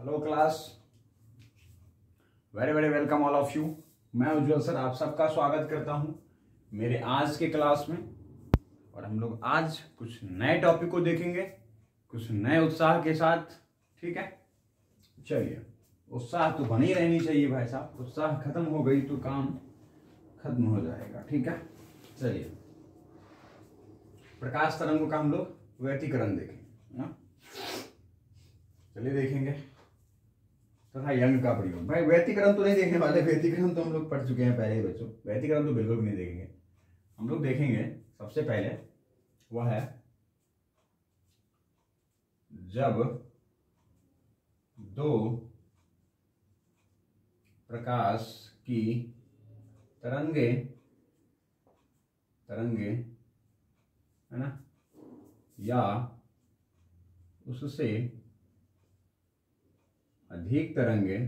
Hello class very very welcome all of you मैं Ujjwal sir, आप सबका स्वागत करता हूँ मेरे आज के क्लास में। और हम लोग आज कुछ नए टॉपिक को देखेंगे, कुछ नए उत्साह के साथ, ठीक है? चलिए, उत्साह तो बनी रहनी चाहिए भाई साहब। उत्साह खत्म हो गई तो काम खत्म हो जाएगा, ठीक है? चलिए। प्रकाश तरंगों का हम लोग व्यतीकरण देखेंगे ना चलिए देखेंगे। तथा यंग का प्रयोग। भाई व्यतीकरण तो नहीं देखने वाले व्यतीकरण तो हम लोग पढ़ चुके हैं पहले ही बच्चों। व्यतीकरण तो बिल्कुल भी नहीं देखेंगे। हम लोग देखेंगे सबसे पहले, वह है, जब दो प्रकाश की तरंगे तरंगे, है ना, या उससे अधिक तरंगे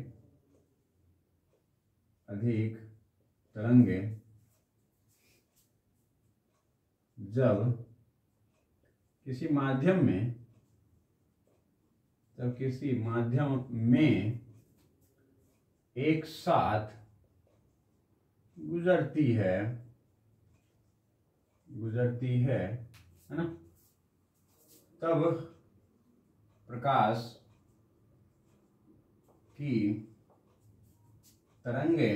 अधिक तरंगे जब किसी माध्यम में, जब किसी माध्यम में एक साथ गुजरती है गुजरती है है ना? तब प्रकाश की तरंगे,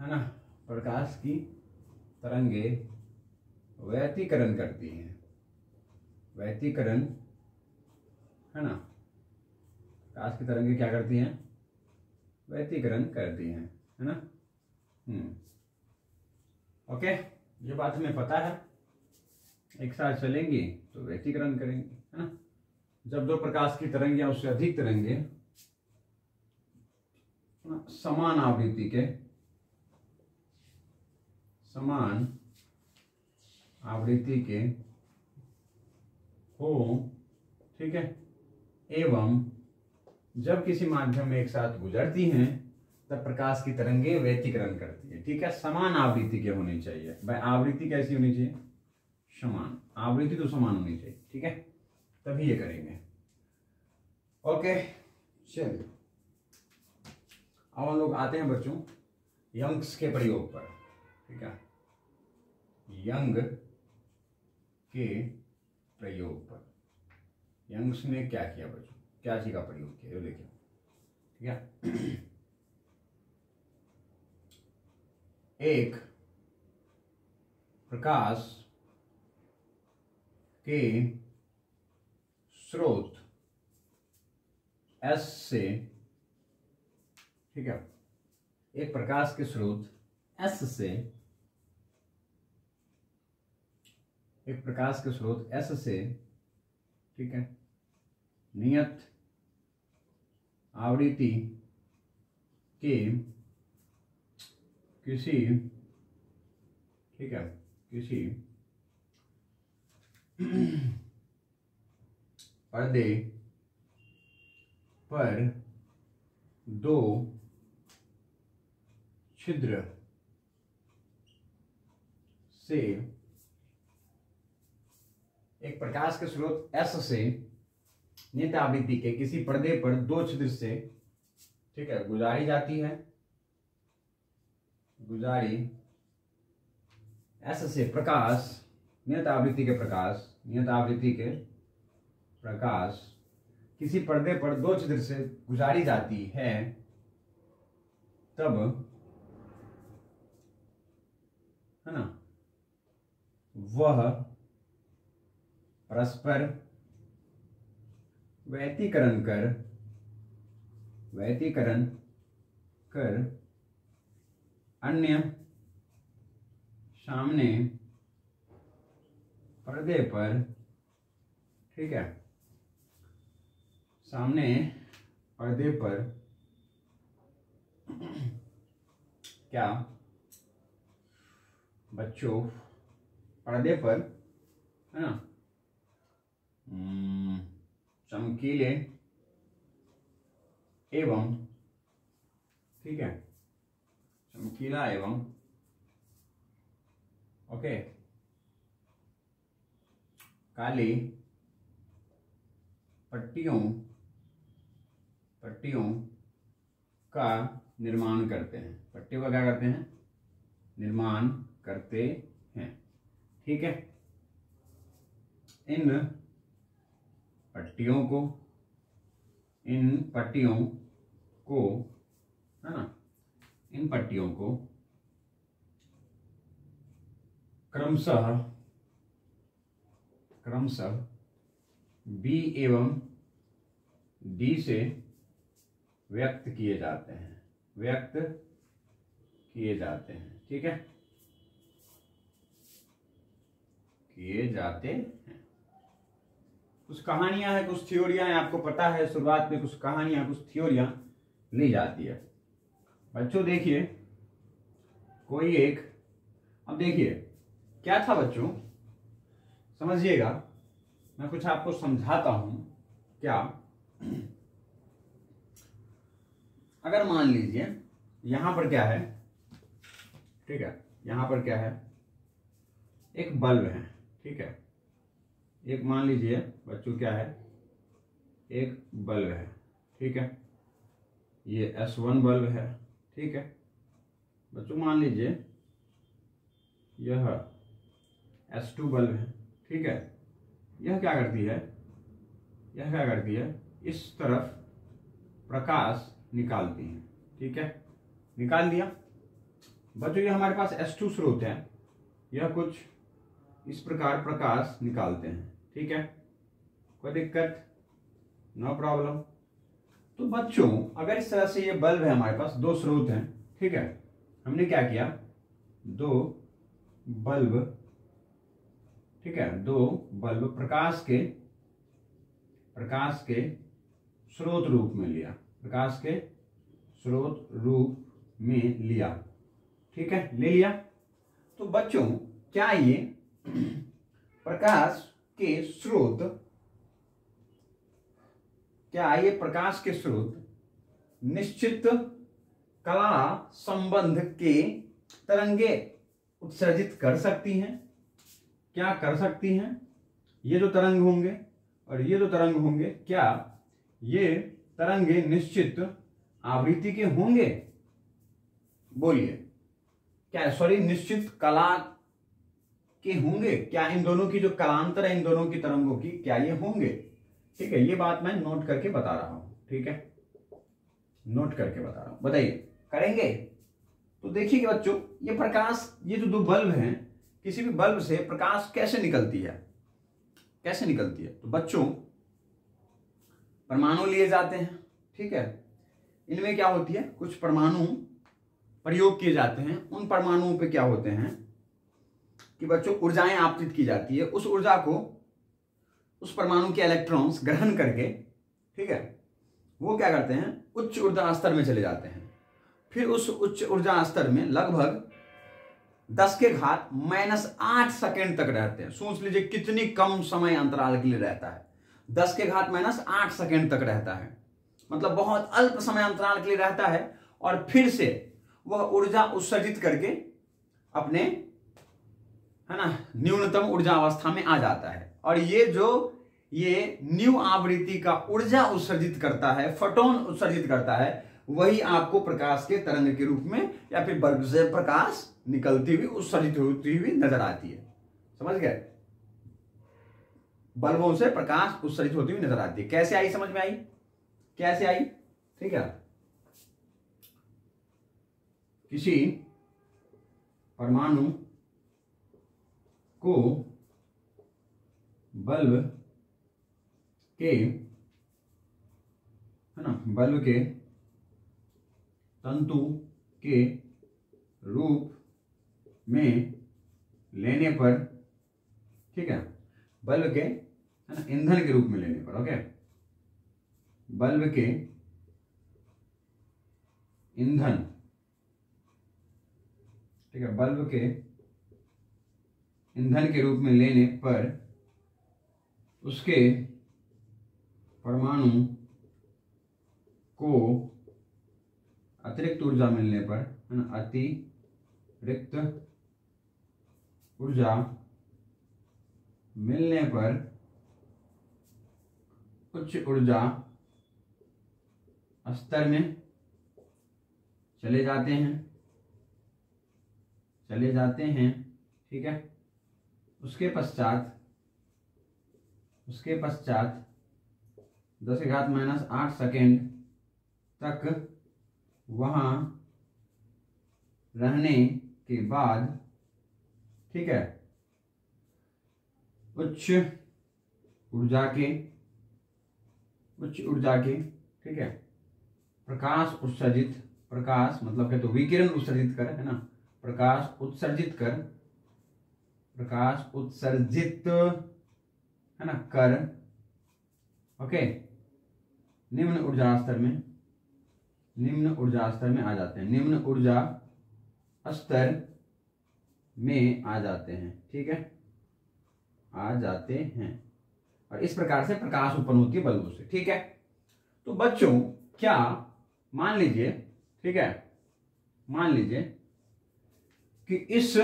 है ना, प्रकाश की तरंगे व्यतीकरण करती हैं। व्यतीकरण, है ना, प्रकाश की तरंगे क्या करती हैं? व्यतीकरण करती हैं, है ना? हम्म। ओके, ये बात हमें पता है। एक साथ चलेंगी तो व्यतीकरण करेंगे। जब दो प्रकाश की तरंगे उससे अधिक तरंगे समान आवृत्ति के, समान आवृत्ति के हो, ठीक है? एवं जब किसी माध्यम में एक साथ गुजरती हैं, तब प्रकाश की तरंगे व्यतीकरण करती है, ठीक है? समान आवृत्ति के होनी चाहिए। भाई, आवृत्ति कैसी होनी चाहिए? समान। आवृत्ति तो समान होनी चाहिए, ठीक है? तभी ये करेंगे। ओके, चलिए। अब हम लोग आते हैं बच्चों, यंग्स के प्रयोग पर, ठीक है? यंग के प्रयोग पर। यंग्स ने क्या किया बच्चों? क्या चीज़ का प्रयोग किया? देखिए। ठीक है? एक प्रकाश के स्रोत एस से, ठीक है, एक प्रकाश के स्रोत एस से, एक प्रकाश के स्रोत एस से, ठीक है, नियत आवृत्ति के किसी, ठीक है, किसी पर्दे पर दो छिद्र से एक प्रकाश के स्रोत एस से नियत आवृत्ति के किसी पर्दे पर दो छिद्र से, ठीक है, गुजारी जाती है। गुजारी एस से प्रकाश, नियत आवृत्ति के प्रकाश, नियत आवृत्ति के प्रकाश किसी पर्दे पर दो छिद्र से गुजारी जाती है, तब, है ना, वह परस्पर व्यतीकरण कर व्यतीकरण कर अन्य सामने पर्दे पर, ठीक है? सामने पर्दे पर क्या बच्चों पर्दे पर, है ना? चमकीले एवं, ठीक है? चमकीला एवं, ओके? काली पट्टियों पट्टियों का निर्माण करते हैं। पट्टियों का क्या करते हैं? निर्माण करते हैं। ठीक है? इन पट्टियों को, इन पट्टियों को, है ना? इन पट्टियों को क्रमशः क्रमशः बी एवं डी से व्यक्त किए जाते हैं। व्यक्त किए जाते हैं। ठीक है? किए जाते हैं। कुछ कहानियाँ हैं, कुछ थ्योरियाँ हैं, आपको पता है, शुरुआत में कुछ कहानियाँ, कुछ थ्योरियाँ ली जाती है। बच्चों, देखिए, कोई एक, अब देखिए, क्या था बच्चों? समझिएगा, मैं कुछ आपको समझाता हूँ। क्या? अगर मान लीजिए, यहाँ पर क्या है? ठीक है, यहाँ पर क्या है? एक बल्ब है, ठीक है। एक मान लीजिए, बच्चों, क्या है? एक बल्ब है, ठीक है। ये एस वन बल्ब है, ठीक है। बच्चों, मान लीजिए, यह एस टू बल्ब है, ठीक है। यह क्या करती है? यह क्या करती है? इस तरफ़ प्रकाश निकालती हैं। ठीक है? निकाल दिया बच्चों, ये हमारे पास एस टू स्रोत है। यह कुछ इस प्रकार प्रकाश निकालते हैं। ठीक है? कोई दिक्कत? नो प्रॉब्लम तो बच्चों, अगर इस तरह से ये बल्ब है हमारे पास, दो स्रोत हैं। ठीक है? हमने क्या किया? दो बल्ब। ठीक है? दो बल्ब प्रकाश के प्रकाश के स्रोत रूप में लिया। प्रकाश के स्रोत रूप में लिया। ठीक है? ले लिया। तो बच्चों, क्या ये प्रकाश के स्रोत? क्या ये प्रकाश के स्रोत निश्चित कला संबंध के तरंगे उत्सर्जित कर सकती हैं? क्या कर सकती हैं? ये जो तरंग होंगे और ये जो तरंग होंगे, क्या ये तरंगे निश्चित आवृत्ति के होंगे? बोलिए। क्या सॉरी निश्चित कला के होंगे? क्या इन दोनों की जो कलांतर है, इन दोनों की तरंगों की, क्या ये होंगे? ठीक है, ये बात मैं नोट करके बता रहा हूँ, ठीक है? नोट करके बता रहा हूँ। बताइए, करेंगे? तो देखिए बच्चों, ये प्रकाश, ये जो दो बल्ब हैं, किसी भी बल्ब से प्रकाश कैसे निकलती है? कैसे निकलती है? तो बच्चों परमाणु लिए जाते हैं, ठीक है? इनमें क्या होती है? कुछ परमाणु प्रयोग किए जाते हैं। उन परमाणुओं पे क्या होते हैं कि बच्चों, ऊर्जाएँ आपतित की जाती है। उस ऊर्जा को, उस परमाणु के इलेक्ट्रॉन्स ग्रहण करके, ठीक है, वो क्या करते हैं? उच्च ऊर्जा स्तर में चले जाते हैं। फिर उस उच्च ऊर्जा स्तर में लगभग दस के घात माइनस आठ सेकेंड तक रहते हैं। सोच लीजिए कितनी कम समय अंतराल के लिए रहता है। दस के घात माइनस आठ सेकेंड तक रहता है। मतलब बहुत अल्प समय अंतराल के लिए रहता है और फिर से वह ऊर्जा उत्सर्जित करके अपने, है ना, न्यूनतम ऊर्जा अवस्था में आ जाता है। और ये जो, ये न्यू आवृत्ति का ऊर्जा उत्सर्जित करता है फोटोन उत्सर्जित करता है, वही आपको प्रकाश के तरंग के रूप में या फिर बल्ब से प्रकाश निकलती हुई, उत्सर्जित होती हुई नज़र आती है। समझ गए? बल्बों से प्रकाश उत्सर्जित होती हुई नज़र आती है। कैसे आई समझ में आई? कैसे आई? ठीक है। किसी परमाणु को बल्ब के, है ना, बल्ब के तंतु के रूप में लेने पर, ठीक है बल्ब के है ना ईंधन के रूप में लेने पर ओके बल्ब के ईंधन, ठीक है, बल्ब के ईंधन के रूप में लेने पर उसके परमाणु को अतिरिक्त ऊर्जा मिलने पर, है ना, अतिरिक्त ऊर्जा मिलने पर उच्च ऊर्जा स्तर में चले जाते हैं। चले जाते हैं, ठीक है? उसके पश्चात उसके पश्चात दस घात माइनस आठ सेकेंड तक वहाँ रहने के बाद, ठीक है? उच्च ऊर्जा के, उच्च ऊर्जा के, ठीक है? प्रकाश उत्सर्जित, प्रकाश मतलब क्या तो विकिरण उत्सर्जित कर, है ना? प्रकाश उत्सर्जित कर, प्रकाश उत्सर्जित, है ना? कर, ओके? निम्न ऊर्जा स्तर में, निम्न ऊर्जा स्तर में आ जाते हैं। निम्न ऊर्जा स्तर में आ जाते हैं, ठीक है? आ जाते हैं। और इस प्रकार से प्रकाश उत्पन्न होती है बल्बों से, ठीक है? तो बच्चों, क्या मान लीजिए, ठीक है? मान लीजिए कि इस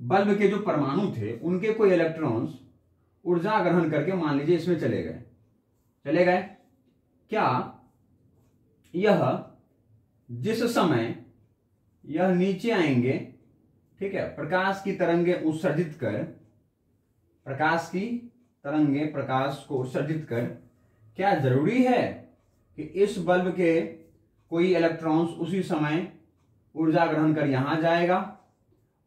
बल्ब के जो परमाणु थे, उनके कोई इलेक्ट्रॉन्स ऊर्जा ग्रहण करके मान लीजिए इसमें चले गए। चले गए? क्या यह जिस समय यह नीचे आएँगे, ठीक है, प्रकाश की तरंगे उत्सर्जित कर प्रकाश की तरंगे प्रकाश को उत्सर्जित कर। क्या ज़रूरी है कि इस बल्ब के कोई इलेक्ट्रॉन्स उसी समय ऊर्जा ग्रहण कर यहाँ जाएगा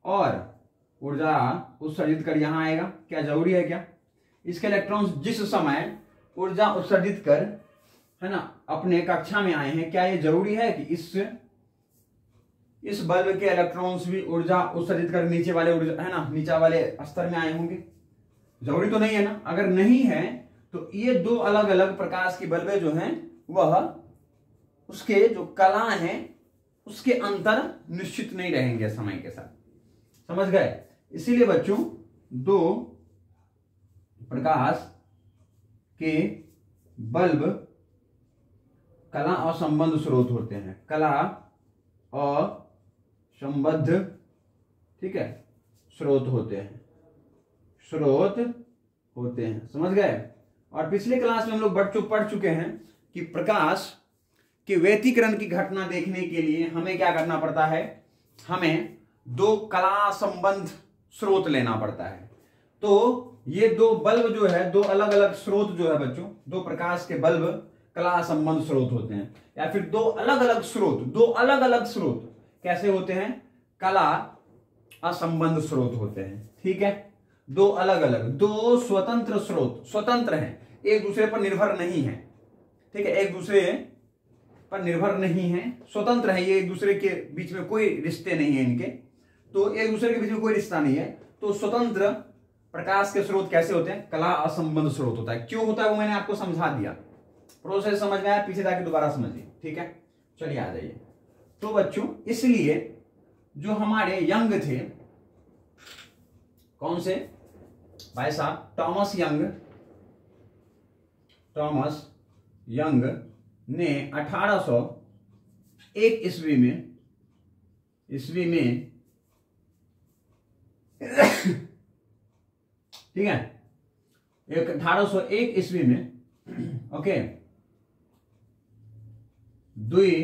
और ऊर्जा उत्सर्जित कर यहाँ आएगा? क्या ज़रूरी है क्या? इसके इलेक्ट्रॉन्स जिस समय ऊर्जा उत्सर्जित कर, है ना, अपने कक्षा में आए हैं, क्या ये ज़रूरी है कि इस इस बल्ब के इलेक्ट्रॉन्स भी ऊर्जा उत्सर्जित कर नीचे वाले ऊर्जा, है ना, नीचे वाले स्तर में आए होंगे? ज़रूरी तो नहीं है ना? अगर नहीं है तो ये दो अलग अलग प्रकाश की बल्बे जो हैं, वह उसके जो कला है, उसके अंतर निश्चित नहीं रहेंगे समय के साथ। समझ गए? इसीलिए बच्चों, दो प्रकाश के बल्ब कला और संबंध स्रोत होते हैं। कला और संबद्ध ठीक है, स्रोत होते हैं। स्रोत होते हैं। समझ गए? और पिछले क्लास में हम लोग बढ़ पढ़ चुके हैं कि प्रकाश के व्यतीकरण की घटना देखने के लिए हमें क्या करना पड़ता है? हमें दो कला संबंध स्रोत लेना पड़ता है। तो ये दो बल्ब जो है, दो अलग अलग स्रोत जो है बच्चों, दो प्रकाश के बल्ब कला संबंध स्रोत होते हैं। या फिर दो अलग अलग स्रोत, दो अलग अलग स्रोत कैसे होते हैं? कला असंबंध स्रोत होते हैं। ठीक है? दो अलग अलग, दो स्वतंत्र स्रोत, स्वतंत्र हैं, एक दूसरे पर निर्भर नहीं है। ठीक है, एक दूसरे पर निर्भर नहीं है, स्वतंत्र है, ये एक दूसरे के बीच में कोई रिश्ते नहीं है इनके। तो एक दूसरे के बीच में कोई रिश्ता नहीं है। तो स्वतंत्र प्रकाश के स्रोत कैसे होते हैं? कला असंबंध स्रोत होता है। क्यों होता है वो मैंने आपको समझा दिया। प्रोसेस समझ में आया, पीछे जाके दोबारा समझिए। ठीक है? चलिए आ जाइए। तो बच्चों, इसलिए जो हमारे यंग थे, कौन से? भाई साहब टॉमस यंग टॉमस यंग ने 1801 ईस्वी में ईस्वी में, ठीक है? एक अठारह ईस्वी में, ओके? दुई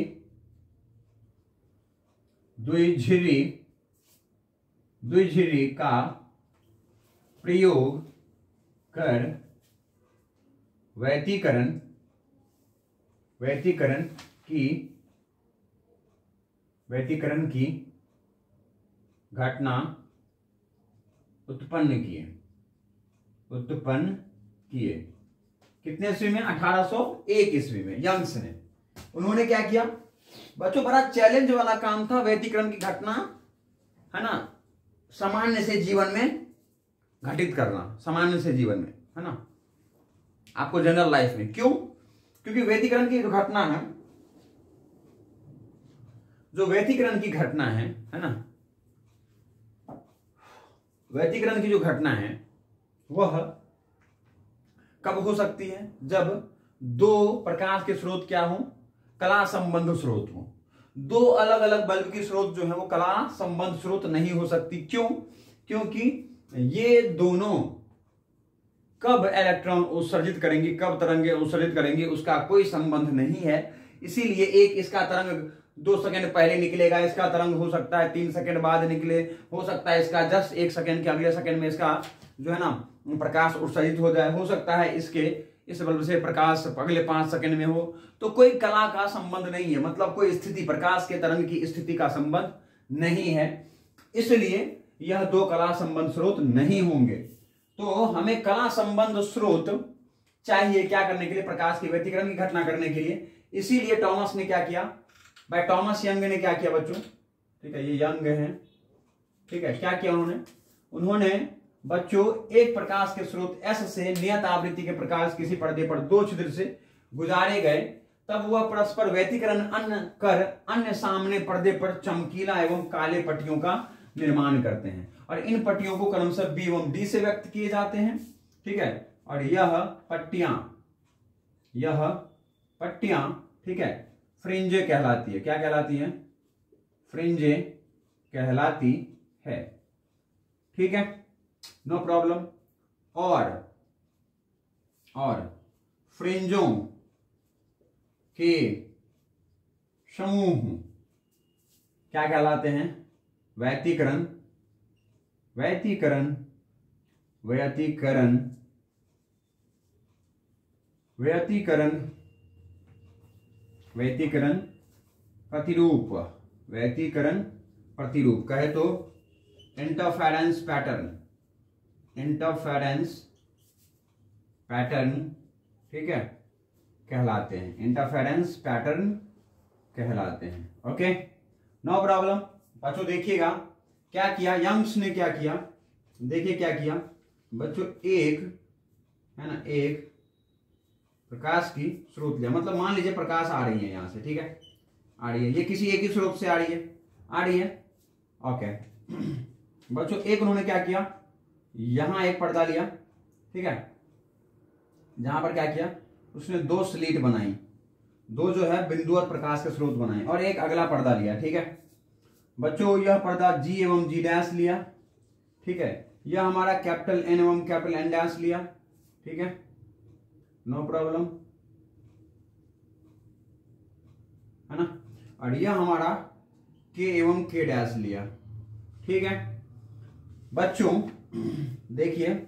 द्विझिरी द्विझिरी का प्रयोग कर वैतीकरण वैतीकरण की वैतीकरण की घटना उत्पन्न किए। उत्पन्न किए। कितने ईस्वी में? 1801 ईस्वी में, यंग्स ने। उन्होंने क्या किया? बच्चों, बड़ा चैलेंज वाला काम था वैदिकरण की घटना, है ना? सामान्य से जीवन में घटित करना, सामान्य से जीवन में, है ना? आपको जनरल लाइफ में। क्यों? क्योंकि वैदिकरण की जो घटना है। जो वैदिकरण की घटना है है ना? वैदिकरण की जो घटना है, वह कब हो सकती है? जब दो प्रकाश के स्रोत क्या हो? कला संबंध स्रोत हो। दो अलग अलग बल्ब की स्रोत जो है, वो कला संबंध स्रोत नहीं हो सकती। क्यों? क्योंकि ये दोनों कब इलेक्ट्रॉन उत्सर्जित करेंगे, कब तरंगे उत्सर्जित करेंगे, उसका कोई संबंध नहीं है। इसीलिए एक इसका तरंग दो सेकंड पहले निकलेगा, इसका तरंग हो सकता है तीन सेकंड बाद निकले, हो सकता है इसका जस्ट एक सेकंड के अगले सेकंड में इसका जो है ना, प्रकाश उत्सर्जित हो जाए। हो सकता है इसके इस बल्ब से प्रकाश अगले पाँच सेकंड में हो। तो कोई कला का संबंध नहीं है मतलब कोई स्थिति, प्रकाश के तरंग की स्थिति का संबंध नहीं है। इसलिए यह दो कला संबंध स्रोत नहीं होंगे। तो हमें कला संबंध स्रोत चाहिए क्या करने के लिए? प्रकाश के व्यतिकरण की घटना करने के लिए। इसीलिए टॉमस ने क्या किया? भाई, टॉमस यंग ने क्या किया बच्चों? ठीक है, ये यंग है। ठीक है, क्या किया उन्होंने? उन्होंने, बच्चों, एक प्रकाश के स्रोत एस से नियत आवृत्ति के प्रकाश किसी पर्दे पर दो छिद्र से गुजारे गए। तब वह परस्पर व्यतिकरण अन्य कर अन्य सामने पर्दे पर चमकीला एवं काले पट्टियों का निर्माण करते हैं। और इन पट्टियों को क्रमशः बी एवं डी से व्यक्त किए जाते हैं, ठीक है? और यह पट्टियाँ यह पट्टियाँ, ठीक है? फ्रिंजे कहलाती है। क्या कहलाती है? फ्रिंजे कहलाती है। ठीक है? नो प्रॉब्लम और और फ्रिंजों के समूह क्या कहलाते हैं? वैतीकरण वैतीकरण, व्यतीकरण व्यतीकरण व्यतीकरण, प्रतिरूप व्यतीकरण, प्रतिरूप। कहे तो इंटरफेरेंस पैटर्न इंटरफेरेंस पैटर्न ठीक है? कहलाते हैं। इंटरफेरेंस पैटर्न कहलाते हैं। ओके नो प्रॉब्लम बच्चों, देखिएगा, क्या किया? यंग्स ने क्या किया? देखिए क्या किया। बच्चों, एक, है ना, एक प्रकाश की स्रोत लिया। मतलब मान लीजिए प्रकाश आ रही है यहाँ से, ठीक है? आ रही है। ये किसी एक ही स्रोत से आ रही है। आ रही है। ओके। बच्चों, एक उन्होंने क्या किया? यहाँ एक पर्दा लिया, ठीक है? जहाँ पर क्या किया? उसने दो स्लीट बनाई। दो जो है, बिंदु और प्रकाश के स्रोत बनाए और एक अगला पर्दा लिया, ठीक है? बच्चों, यह पर्दा जी एवं जी डैश लिया, ठीक है? यह हमारा कैपिटल एन एवं कैपिटल एन डैश लिया, ठीक है? नो प्रॉब्लम है ना? और यह हमारा के एवं के डैश लिया, ठीक है? बच्चों, देखिए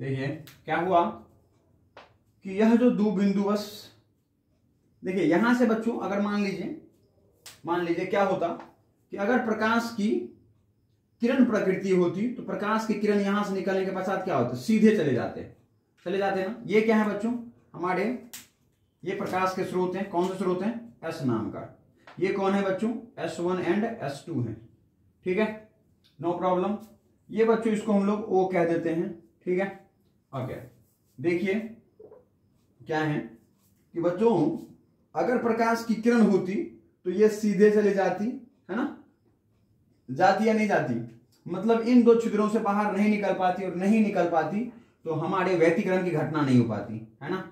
देखिए, क्या हुआ कि यह जो दो बिंदु बस, देखिए, यहाँ से बच्चों, अगर मान लीजिए मान लीजिए क्या होता कि अगर प्रकाश की किरण प्रकृति होती तो प्रकाश की किरण यहाँ से निकलने के पश्चात क्या होता? सीधे चले जाते। चले जाते ना? ये क्या है बच्चों? हमारे, ये प्रकाश के स्रोत हैं। कौन से स्रोत हैं? एस नाम का। ये कौन है बच्चों? S one and S two है। ठीक है? नो प्रॉब्लम ये बच्चों, इसको हम लोग ओ कह देते हैं। ठीक है? ओके देखिए क्या है कि बच्चों, अगर प्रकाश की किरण होती तो ये सीधे चले जाती, है ना? जाती या नहीं जाती? मतलब इन दो छिद्रों से बाहर नहीं निकल पाती और नहीं निकल पाती तो हमारे व्यतिकरण की घटना नहीं हो पाती, है ना?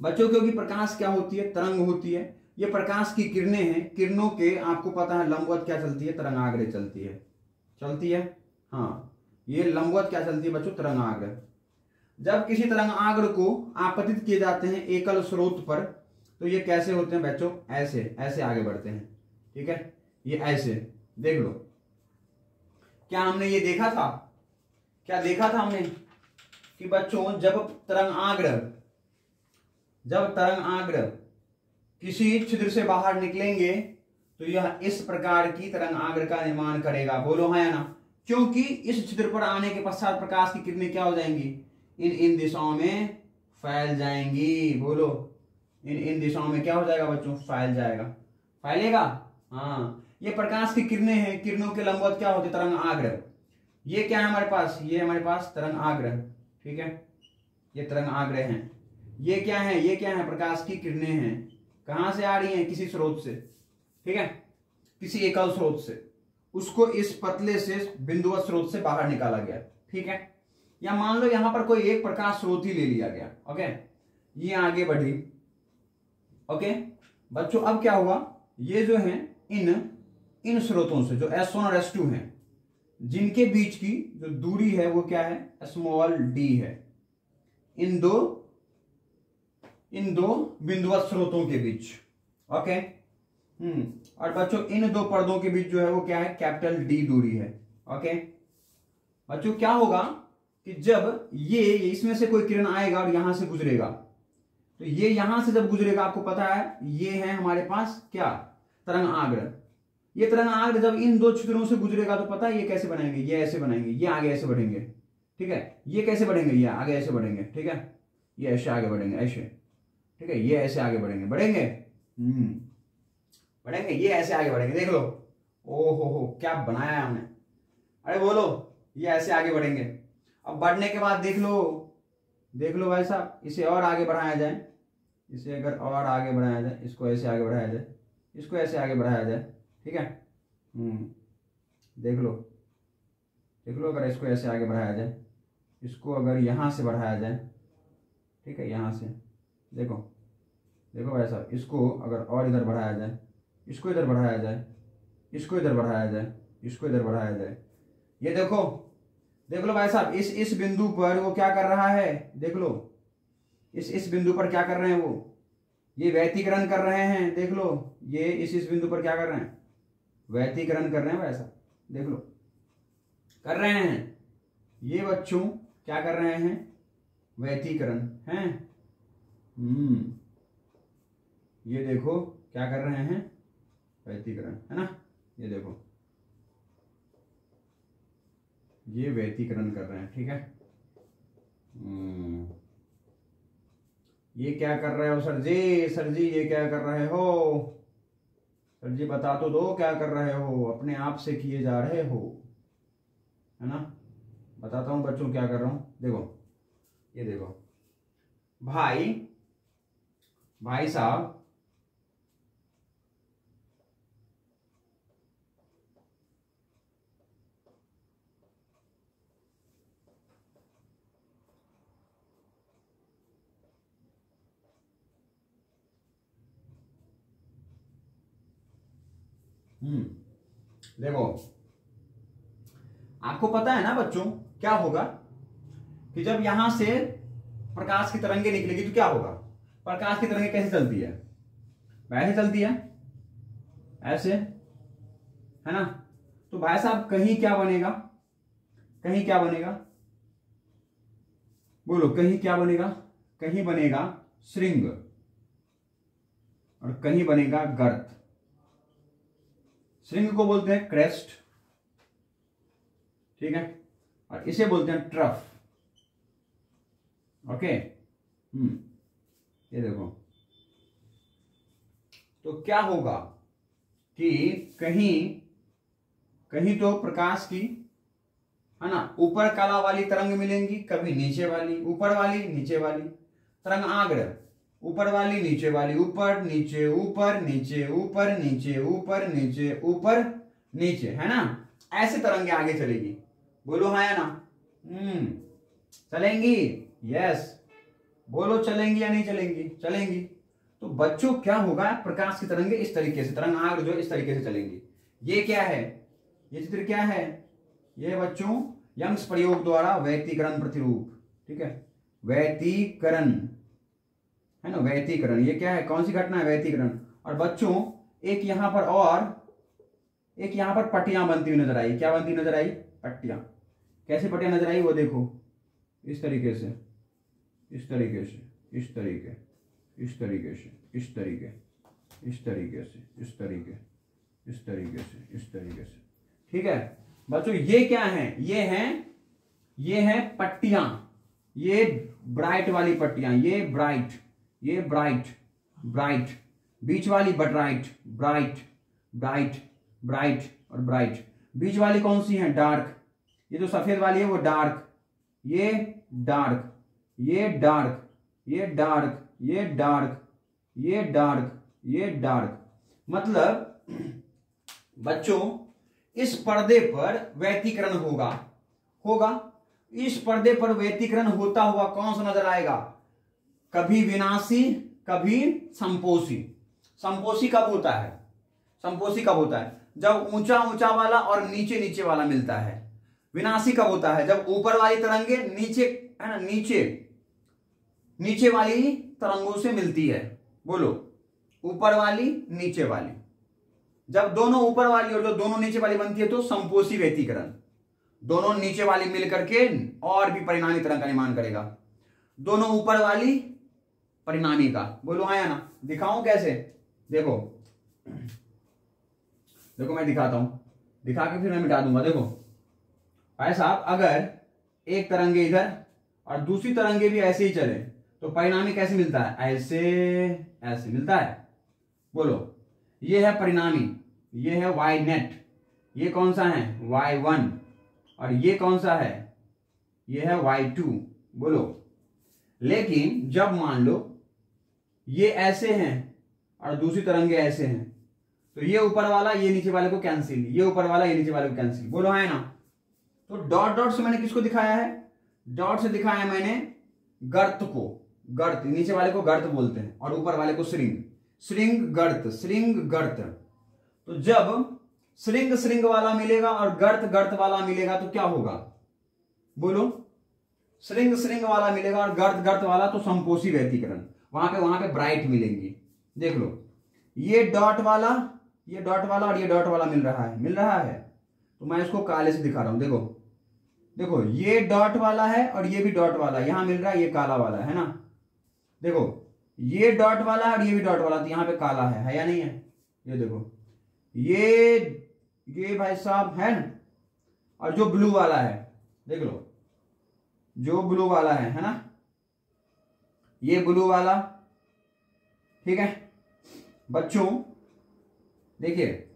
बच्चों, क्योंकि प्रकाश क्या होती है? तरंग होती है। ये प्रकाश की किरणें हैं। किरणों के, आपको पता है, लंबवत क्या चलती है? तरंग आग्रह चलती है। चलती है? हाँ। ये लंबवत क्या चलती है बच्चों? तरंग आग्रह जब किसी तरंग आग्र को आपतित किए जाते हैं एकल स्रोत पर तो ये कैसे होते हैं बच्चों? ऐसे ऐसे आगे बढ़ते हैं। ठीक है? ये ऐसे, देख लो। क्या हमने ये देखा था? क्या देखा था हमने? कि बच्चों, जब तरंग आग्र जब तरंग आग्र किसी छिद्र से बाहर निकलेंगे तो यह इस प्रकार की तरंग आग्र का निर्माण करेगा। बोलो हाँ या ना? क्योंकि इस छिद्र पर आने के पश्चात प्रकाश की किरणें क्या हो जाएँगी? इन इन दिशाओं में फैल जाएँगी। बोलो। इन इन दिशाओं में क्या हो जाएगा बच्चों? फैल जाएगा। फैलेगा? हाँ। ये प्रकाश की किरणें हैं। किरणों के लंबवत क्या होते? तरंग आग्रह। ये क्या है हमारे पास? ये हमारे पास तरंग आग्रह। ठीक है? ये तरंग आग्रह हैं। ये क्या है? ये क्या है? प्रकाश की किरणें हैं। कहाँ से आ रही हैं? किसी स्रोत से। ठीक है? किसी एकल स्रोत से। उसको इस पतले से बिंदुवत स्रोत से बाहर निकाला गया। ठीक है? या मान लो यहाँ पर कोई एक प्रकाश स्रोत ही ले लिया गया ओके ये आगे बढ़ी। ओके बच्चों, अब क्या हुआ? ये जो है, इन इन स्रोतों से, जो एस और एस टू है, जिनके बीच की जो दूरी है, वो क्या है? स्मॉल डी है। इन दो इन दो बिंदुवत स्रोतों के बीच। ओके हम्म और बच्चों, इन दो पर्दों के बीच जो है वो क्या है? कैपिटल डी दूरी है। ओके बच्चों, क्या होगा कि जब ये, इसमें से कोई किरण आएगा और यहाँ से गुजरेगा तो ये यहाँ से जब गुजरेगा, आपको पता है, ये है हमारे पास क्या? तरंग आग्र ये तरंग आग्र जब इन दो छिद्रों से गुजरेगा तो पता है ये कैसे बनाएँगे? ये ऐसे बनाएँगे, ये आगे ऐसे बढ़ेंगे। ठीक है? ये कैसे बढ़ेंगे? ये आगे ऐसे बढ़ेंगे। ठीक है? ये ऐसे आगे बढ़ेंगे, ऐसे। ठीक है? ये ऐसे आगे बढ़ेंगे। बढ़ेंगे? हम्म। बढ़ेंगे, ये ऐसे आगे बढ़ेंगे, देख लो। ओ हो, क्या बनाया हमने। अरे बोलो, ये ऐसे आगे बढ़ेंगे। अब बढ़ने के बाद देख लो देख लो भाई साहब, इसे और आगे बढ़ाया जाए। इसे अगर और आगे बढ़ाया जाए, इसको ऐसे आगे बढ़ाया जाए, इसको ऐसे आगे बढ़ाया जाए, ठीक है? हम्म देख लो देख लो अगर इसको ऐसे आगे बढ़ाया जाए, इसको अगर यहाँ से बढ़ाया जाए, ठीक है, यहाँ से, देखो देखो भाई साहब, इसको अगर और इधर बढ़ाया जाए इसको इधर बढ़ाया जाए, इसको इधर बढ़ाया जाए, इसको इधर बढ़ाया जाए। ये देखो, देख लो भाई साहब, इस इस बिंदु पर वो क्या कर रहा है? देख लो, इस इस बिंदु पर क्या कर रहे हैं वो? ये व्यतीकरण कर रहे हैं, देख लो, ये इस इस बिंदु पर क्या कर रहे हैं? व्यतीकरण कर रहे हैं भाई साहब, देख लो। कर रहे हैं। ये बच्चों क्या कर रहे हैं? व्यतीकरण, हैं? हम्म। ये देखो, क्या कर रहे हैं? व्यतीकरण, है ना? ये देखो। ये व्यतीकरण कर रहे हैं, ठीक है? हम्म। ये क्या कर रहे हो, सर जी? सर जी, ये क्या कर रहे हो? सर जी, बता तो दो, क्या कर रहे हो? अपने आप से किए जा रहे हो, है ना? बताता हूँ बच्चों क्या कर रहा हूँ। देखो, ये देखो। भाई भाई साहब हम्म देखो, आपको पता है ना बच्चों, क्या होगा कि जब यहाँ से प्रकाश की तरंगे निकलेगी तो क्या होगा? प्रकाश की तरंगे कैसे चलती है? वैसे चलती है, ऐसे, है ना? तो भाई साहब, कहीं क्या बनेगा? कहीं क्या बनेगा? बोलो, कहीं क्या बनेगा? कहीं बनेगा श्रृंग और कहीं बनेगा गर्त। श्रृंग को बोलते हैं क्रेस्ट, ठीक है? और इसे बोलते हैं ट्रफ। ओके? हम्म ये देखो। तो क्या होगा कि कहीं कहीं तो प्रकाश की, है ना, ऊपर काला वाली तरंग मिलेंगी, कभी नीचे वाली, ऊपर वाली, नीचे वाली तरंग आग्र ऊपर वाली, नीचे वाली, ऊपर, नीचे ऊपर नीचे ऊपर नीचे ऊपर नीचे ऊपर, नीचे, है ना? ऐसे तरंगे आगे चलेगी। बोलो हाँ या ना? हम्म चलेंगी? यस बोलो चलेंगी या नहीं चलेंगी? चलेंगी। तो बच्चों, क्या होगा? प्रकाश की तरंगे इस तरीके से, तरंग आग जो इस तरीके से चलेंगी। ये क्या है? ये चित्र क्या है? ये बच्चों, यंग्स प्रयोग द्वारा वैतीकरण प्रतिरूप, ठीक है? वैतीकरण है ना वैतीकरण ये क्या है? कौन सी घटना है? व्यतीकरण। और बच्चों, एक यहाँ पर और, एक यहाँ पर पट्टियाँ बनती हुई नज़र आई। क्या बनती नज़र आई? पट्टियाँ कैसी पट्टियाँ नज़र आई? वो देखो। इस तरीके से। इस तरीके से। इस तरीके। इस तरीके से। इस तरीके। इस तरीके से। इस तरीके। इस तरीके से। इस तरीके से। ठीक है? बच्चों, ये क्या है? ये है ये है पट्टियाँ। ये ब्राइट वाली पट्टियाँ। ये ब्राइट। ये ब्राइट ब्राइट बीच वाली ब्राइट ब्राइट ब्राइट ब्राइट और ब्राइट बीच वाली कौन सी है? डार्क ये जो सफ़ेद वाली है वो डार्क ये डार्क ये डार्क ये डार्क ये डार्क ये डार्क ये डार्क मतलब बच्चों, इस पर्दे पर व्यतीकरण होगा। होगा? इस पर्दे पर व्यतीकरण होता हुआ कौन सा नज़र आएगा? कभी विनाशी, कभी संपोषी। संपोषी कब होता है? संपोषी कब होता है? जब ऊँचा ऊँचा वाला और नीचे नीचे वाला मिलता है। विनाशी कब होता है? जब ऊपर वाली तरंगे नीचे, है ना, नीचे नीचे वाली तरंगों से मिलती है। बोलो, ऊपर वाली, नीचे वाली। जब दोनों ऊपर वाली और जो दोनों नीचे वाली बनती है तो संपोषी व्यतीकरण। दोनों नीचे वाली मिलकर के और भी परिणामी तरंग का निर्माण करेगा। दोनों ऊपर वाली परिणामी का। बोलो हाँ या ना? दिखाऊँ कैसे? देखो। देखो, मैं दिखाता हूँ। दिखा के फिर मैं मिटा दूँगा, देखो। भाई साहब, अगर एक तरंगे इधर और दूसरी तरंगे भी ऐसे ही चले तो परिणामी कैसे मिलता है? ऐसे ऐसे मिलता है। बोलो, ये है परिणामी, ये है वाई नेट ये कौन सा है? वाई वन और ये कौन सा है? ये है वाई टू बोलो। लेकिन जब मान लो ये ऐसे हैं और दूसरी तरंगे ऐसे हैं। तो ये ऊपर वाला, ये नीचे वाले को कैंसिल ये ऊपर वाला, ये नीचे वाले को कैंसिल बोलो, है ना? तो डॉट डॉट से मैंने किसको दिखाया है? डॉट से दिखाया है मैंने गर्त को। गर्त, नीचे वाले को गर्त बोलते हैं और ऊपर वाले को श्रिंग। श्रिंग गर्त श्रिंग गर्त। तो जब श्रृंग श्रृंग वाला मिलेगा और गर्त गर्त वाला मिलेगा तो क्या होगा? बोलो। श्रिंग श्रिंग वाला मिलेगा और गर्त गर्त वाला तो संपोषी व्यतीकरण वहाँ पे वहाँ पे ब्राइट मिलेंगी। देख लो। ये डॉट वाला, ये डॉट वाला और ये डॉट वाला मिल रहा है। मिल रहा है? तो मैं इसको काले से दिखा रहा हूँ। देखो। देखो, ये डॉट वाला है और ये भी डॉट वाला। यहाँ मिल रहा है, ये काला वाला है ना? देखो, ये डॉट वाला और ये भी डॉट वाला तो यहाँ पे काला है। है या नहीं है? ये देखो। ये ये भाई साहब है ना? और जो ब्लू वाला है, देख लो। जो ब्लू वाला है है ना? ये ब्लू वाला, ठीक है? बच्चों, देखिए,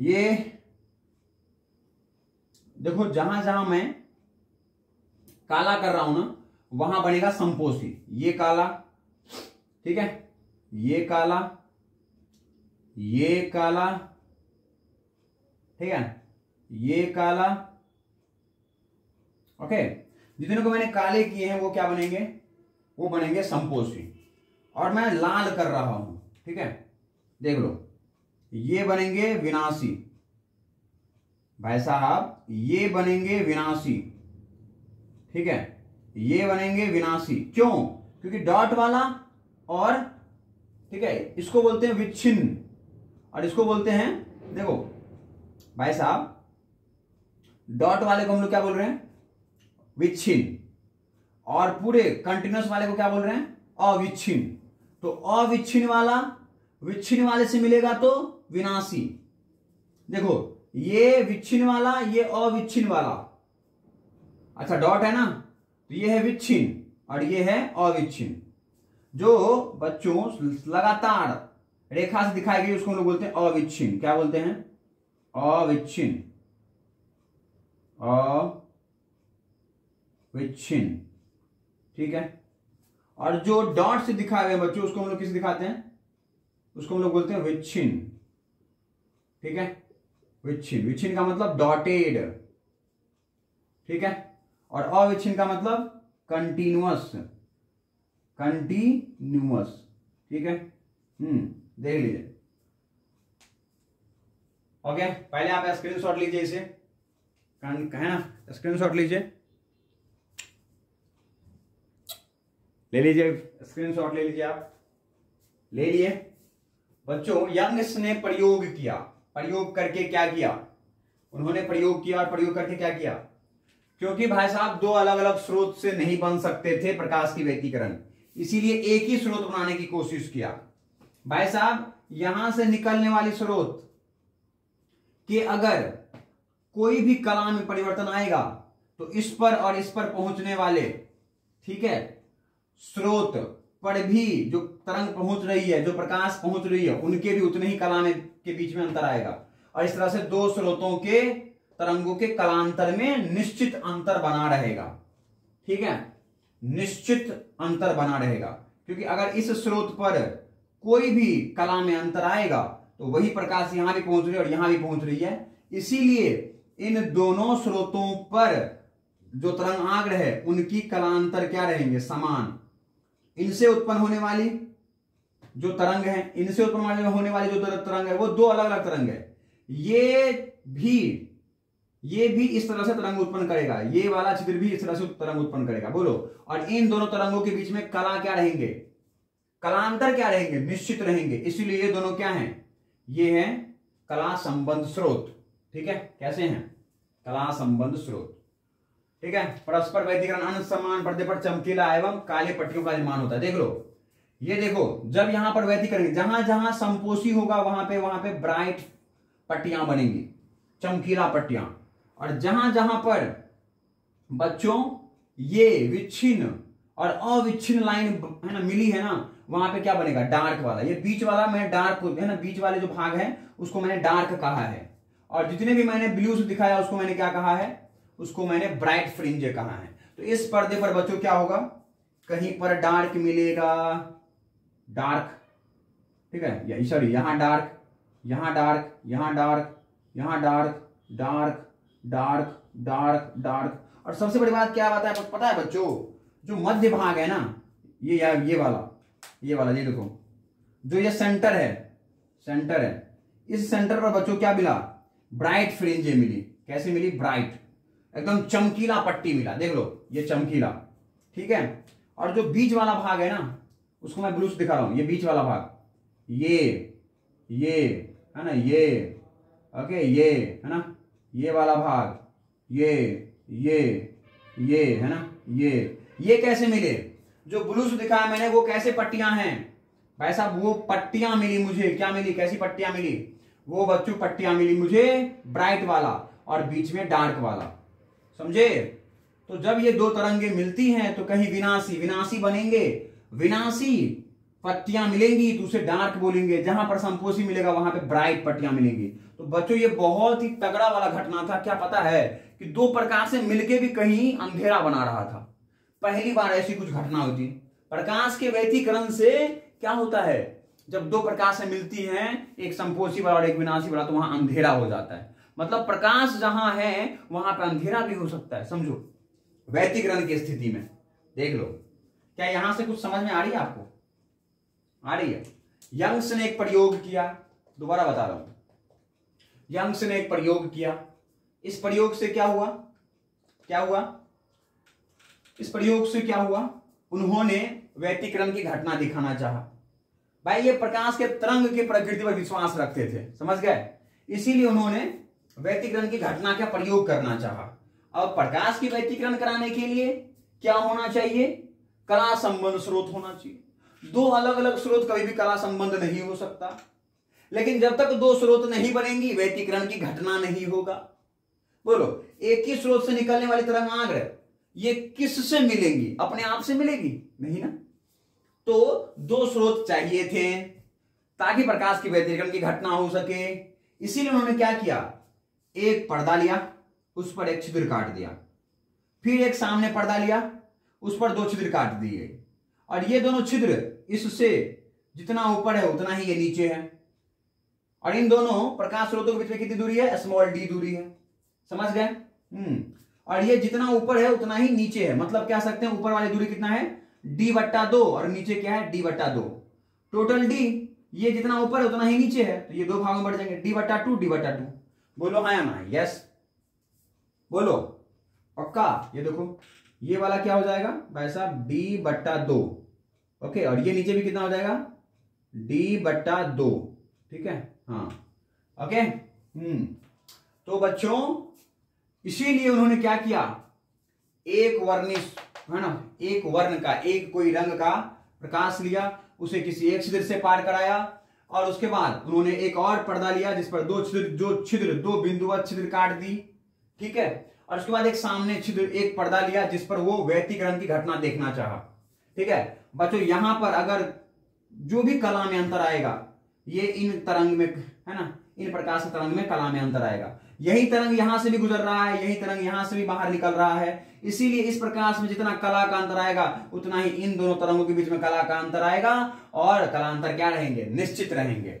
ये, देखो, जहाँ जहाँ मैं काला कर रहा हूँ ना, वहाँ बनेगा संपोषी ये काला, ठीक है? ये काला ये काला, ठीक है? ये काला, ओके? जितने को मैंने काले किए हैं, वो क्या बनेंगे? वो बनेंगे संपोषी और मैं लाल कर रहा हूँ, ठीक है? देख लो, ये बनेंगे विनाशी। भाई साहब, ये बनेंगे विनाशी, ठीक है? ये बनेंगे विनाशी। क्यों? क्योंकि डॉट वाला और, ठीक है, इसको बोलते हैं विच्छिन्न। और इसको बोलते हैं, देखो, भाई साहब, डॉट वाले को हम लोग क्या बोल रहे हैं? विच्छिन्न। और पूरे कंटिन्यूस वाले को क्या बोल रहे हैं? अविच्छिन्न। तो अविच्छिन्न वाला, विच्छिन्न वाले से मिलेगा तो विनाशी। देखो, ये विच्छिन्न वाला, ये अविच्छिन्न वाला। अच्छा डॉट है ना? तो ये है विच्छिन्न और ये है अविच्छिन्न। जो बच्चों लगातार रेखा से दिखाई गई, उसको हम लोग बोलते हैं अविच्छिन्न। क्या बोलते हैं? अविच्छिन्न। अविच्छिन्न। ठीक है? और जो डॉट से दिखाए गए बच्चों, उसको हम लोग किस दिखाते हैं? उसको हम लोग बोलते हैं विच्छिन्न ठीक है? विच्छिन्न विच्छिन्न का मतलब डॉटेड ठीक है? और अविच्छिन्न का मतलब कंटिन्यूअस कंटिन्यूअस ठीक है? हम्म देख लीजिए। ओके पहले आप स्क्रीनशॉट लीजिए इसे। है ना? स्क्रीनशॉट लीजिए। ले लीजिए स्क्रीनशॉट ले लीजिए आप। ले लिए। बच्चों यंग्स ने प्रयोग किया। प्रयोग करके क्या किया? उन्होंने प्रयोग किया और प्रयोग करके क्या किया? क्योंकि भाई साहब, दो अलग अलग स्रोत से नहीं बन सकते थे प्रकाश की व्यक्तिकरण इसीलिए एक ही स्रोत बनाने की कोशिश किया। भाई साहब, यहाँ से निकलने वाली स्रोत कि अगर कोई भी कला में परिवर्तन आएगा तो इस पर और इस पर पहुँचने वाले, ठीक है स्रोत पर भी जो तरंग पहुँच रही है, जो प्रकाश पहुँच रही है, उनके भी उतने ही कला में के बीच में अंतर आएगा। और इस तरह से दो स्रोतों के तरंगों के कलांतर में निश्चित अंतर बना रहेगा। ठीक है? निश्चित अंतर बना रहेगा। क्योंकि अगर इस स्रोत पर कोई भी कला में अंतर आएगा तो वही प्रकाश यहाँ भी पहुँच रही है और यहाँ भी पहुँच रही है। इसीलिए इन दोनों स्रोतों पर जो तरंग आग्र है, उनकी कलांतर क्या रहेंगे? समान। इनसे उत्पन्न होने वाली जो तरंग है, इनसे उत्पन्न होने वाली जो तरंग है, वो दो अलग अलग तरंग है। ये भी ये भी इस तरह से तरंग उत्पन्न करेगा। ये वाला चित्र भी इस तरह से तरंग उत्पन्न करेगा। बोलो। और इन दोनों तरंगों के बीच में कला क्या रहेंगे? कलांतर क्या रहेंगे? निश्चित रहेंगे। इसीलिए ये दोनों क्या हैं? ये हैं कला संबंध स्रोत। ठीक है? कैसे हैं? कला संबंध स्रोत। ठीक है? परस्पर वैधिकरण अन्य समान पर्दे पर चमकीला एवं काले पट्टियों का निर्माण होता है। देख लो। ये देखो, जब यहाँ पर वैधिकरण जहाँ जहाँ संपोषी होगा, वहाँ पे वहाँ पे ब्राइट पट्टियाँ बनेंगी, चमकीला पट्टियाँ। और जहाँ जहाँ पर बच्चों ये विच्छिन्न और अविच्छिन्न लाइन है ना, मिली है ना, वहाँ पे क्या बनेगा? डार्क वाला। ये बीच वाला मैंने डार्क, है ना, बीच वाले जो भाग है, उसको मैंने डार्क कहा है। और जितने भी मैंने ब्लू से दिखाया, उसको मैंने क्या कहा है? उसको मैंने ब्राइट फ्रिंज कहा है। तो इस पर्दे पर बच्चों क्या होगा? कहीं पर डार्क मिलेगा। डार्क। ठीक है? सॉरी, यहाँ डार्क यहाँ डार्क यहाँ डार्क यहाँ dark dark dark dark dark. और सबसे बड़ी बात क्या बात है? पता है बच्चों, जो मध्य भाग है ना, ये या, ये वाला ये वाला, ये देखो, जो ये सेंटर है सेंटर है, इस सेंटर पर बच्चों क्या मिला? ब्राइट फ्रिंज मिली। कैसे मिली? ब्राइट। एकदम चमकीला पट्टी मिला, देख लो, ये चमकीला, ठीक है? और जो बीच वाला भाग है ना, उसको मैं ब्लूस दिखा रहा हूँ, ये बीच वाला भाग, ये ये, है ना, ये ओके ये, है ना, ये वाला भाग, ये ये ये, है ना, ये ये कैसे मिले? जो ब्लूस दिखाया मैंने, वो कैसे पट्टियाँ हैं? भाई साहब, वो पट्टियाँ मिली मुझे, क्या मिली, कैसी पट्टियाँ मिली? वो बच्चों, पट्टियाँ मिली मुझे ब्राइट वाला और बीच में डार्क वाला। समझे? तो जब ये दो तरंगे मिलती हैं तो कहीं विनाशी विनाशी बनेंगे। विनाशी पट्टियाँ मिलेंगी तो उसे डार्क बोलेंगे। जहाँ पर संपोषी मिलेगा, वहाँ पे ब्राइट पट्टियाँ मिलेंगी। तो बच्चों, ये बहुत ही तगड़ा वाला घटना था। क्या पता है कि दो प्रकाश से मिलके भी कहीं अंधेरा बना रहा था। पहली बार ऐसी कुछ घटना होती प्रकाश के व्यतीकरण से क्या होता है? जब दो प्रकाश मिलती हैं, एक संपोषी वाला और एक विनाशी वाला तो वहाँ अंधेरा हो जाता है। मतलब प्रकाश जहाँ है, वहाँ पर अंधेरा भी हो सकता है, समझो। व्यतीकरण की स्थिति में, देख लो। क्या यहाँ से कुछ समझ में आ रही है आपको? आ रही है। यंग्स ने एक प्रयोग किया, दोबारा बता रहा हूँ। यंग्स ने एक प्रयोग किया। इस प्रयोग से क्या हुआ? क्या हुआ? इस प्रयोग से क्या हुआ? उन्होंने व्यतीकरण की घटना दिखाना चाहा। भाई, ये प्रकाश के तरंग की प्रकृति पर विश्वास रखते थे, समझ गए? इसीलिए उन्होंने व्यतीकरण की घटना का प्रयोग करना चाहा। अब प्रकाश की व्यतीकरण कराने के लिए क्या होना चाहिए? कला संबंध स्रोत होना चाहिए। दो अलग अलग स्रोत कभी भी कला संबंध नहीं हो सकता। लेकिन जब तक दो स्रोत नहीं बनेंगी, व्यतीकरण की घटना नहीं होगा। बोलो, एक ही स्रोत से निकलने वाली तरंग आग्र ये किससे मिलेंगी? अपने आप से मिलेगी? नहीं ना? तो दो स्रोत चाहिए थे ताकि प्रकाश की व्यतिक्रम की घटना हो सके। इसीलिए उन्होंने क्या किया? एक पर्दा लिया, उस पर एक छिद्र काट दिया। फिर एक सामने पर्दा लिया, उस पर दो छिद्र काट दिए। और ये दोनों छिद्र इससे जितना ऊपर है, उतना ही ये नीचे है। और इन दोनों प्रकाश स्रोतों के बीच में कितनी दूरी है? स्मॉल डी दूरी है। समझ गए? हम्म। और ये जितना ऊपर है, उतना ही नीचे है। मतलब क्या सकते हैं? ऊपर वाली दूरी कितना है? डी बट्टा दो। और नीचे क्या है? डी बट्टा दो। टोटल डी ये जितना ऊपर है, उतना ही नीचे है। तो ये दो भागों में बढ़ जाएँगे। डी बट्टा टू डी बट्टा टू बोलो हाँ या ना यस बोलो। पक्का? ये देखो। ये वाला क्या हो जाएगा? भाई साहब डी बट्टा दो। ओके, और ये नीचे भी कितना हो जाएगा? डी बट्टा दो। ठीक है? हाँ। ओके? हम्म। तो बच्चों, इसीलिए उन्होंने क्या किया? एक वर्णिश है ना? एक वर्ण का, एक कोई रंग का प्रकाश लिया, उसे किसी एक छिद्र से पार कराया और उसके बाद उन्होंने एक और पर्दा लिया जिस पर दो छिद्र, जो छिद्र, दो बिंदु छिद्र काट दी, ठीक है? और उसके बाद एक सामने छिद्र, एक पर्दा लिया जिस पर वो व्यतीकरण की घटना देखना चाहा, ठीक है? बच्चों, यहाँ पर अगर जो भी कला में अंतर आएगा, ये इन तरंग में, है ना? इन प्रकाश तरंग में कला में अंतर आएगा। यही तरंग यहाँ से भी गुजर रहा है, यही तरंग यहाँ से भी बाहर निकल रहा है। इसीलिए इस प्रकाश में जितना कला का अंतर आएगा, उतना ही इन दोनों तरंगों के बीच में कला का अंतर आएगा और कलांतर क्या रहेंगे? निश्चित रहेंगे।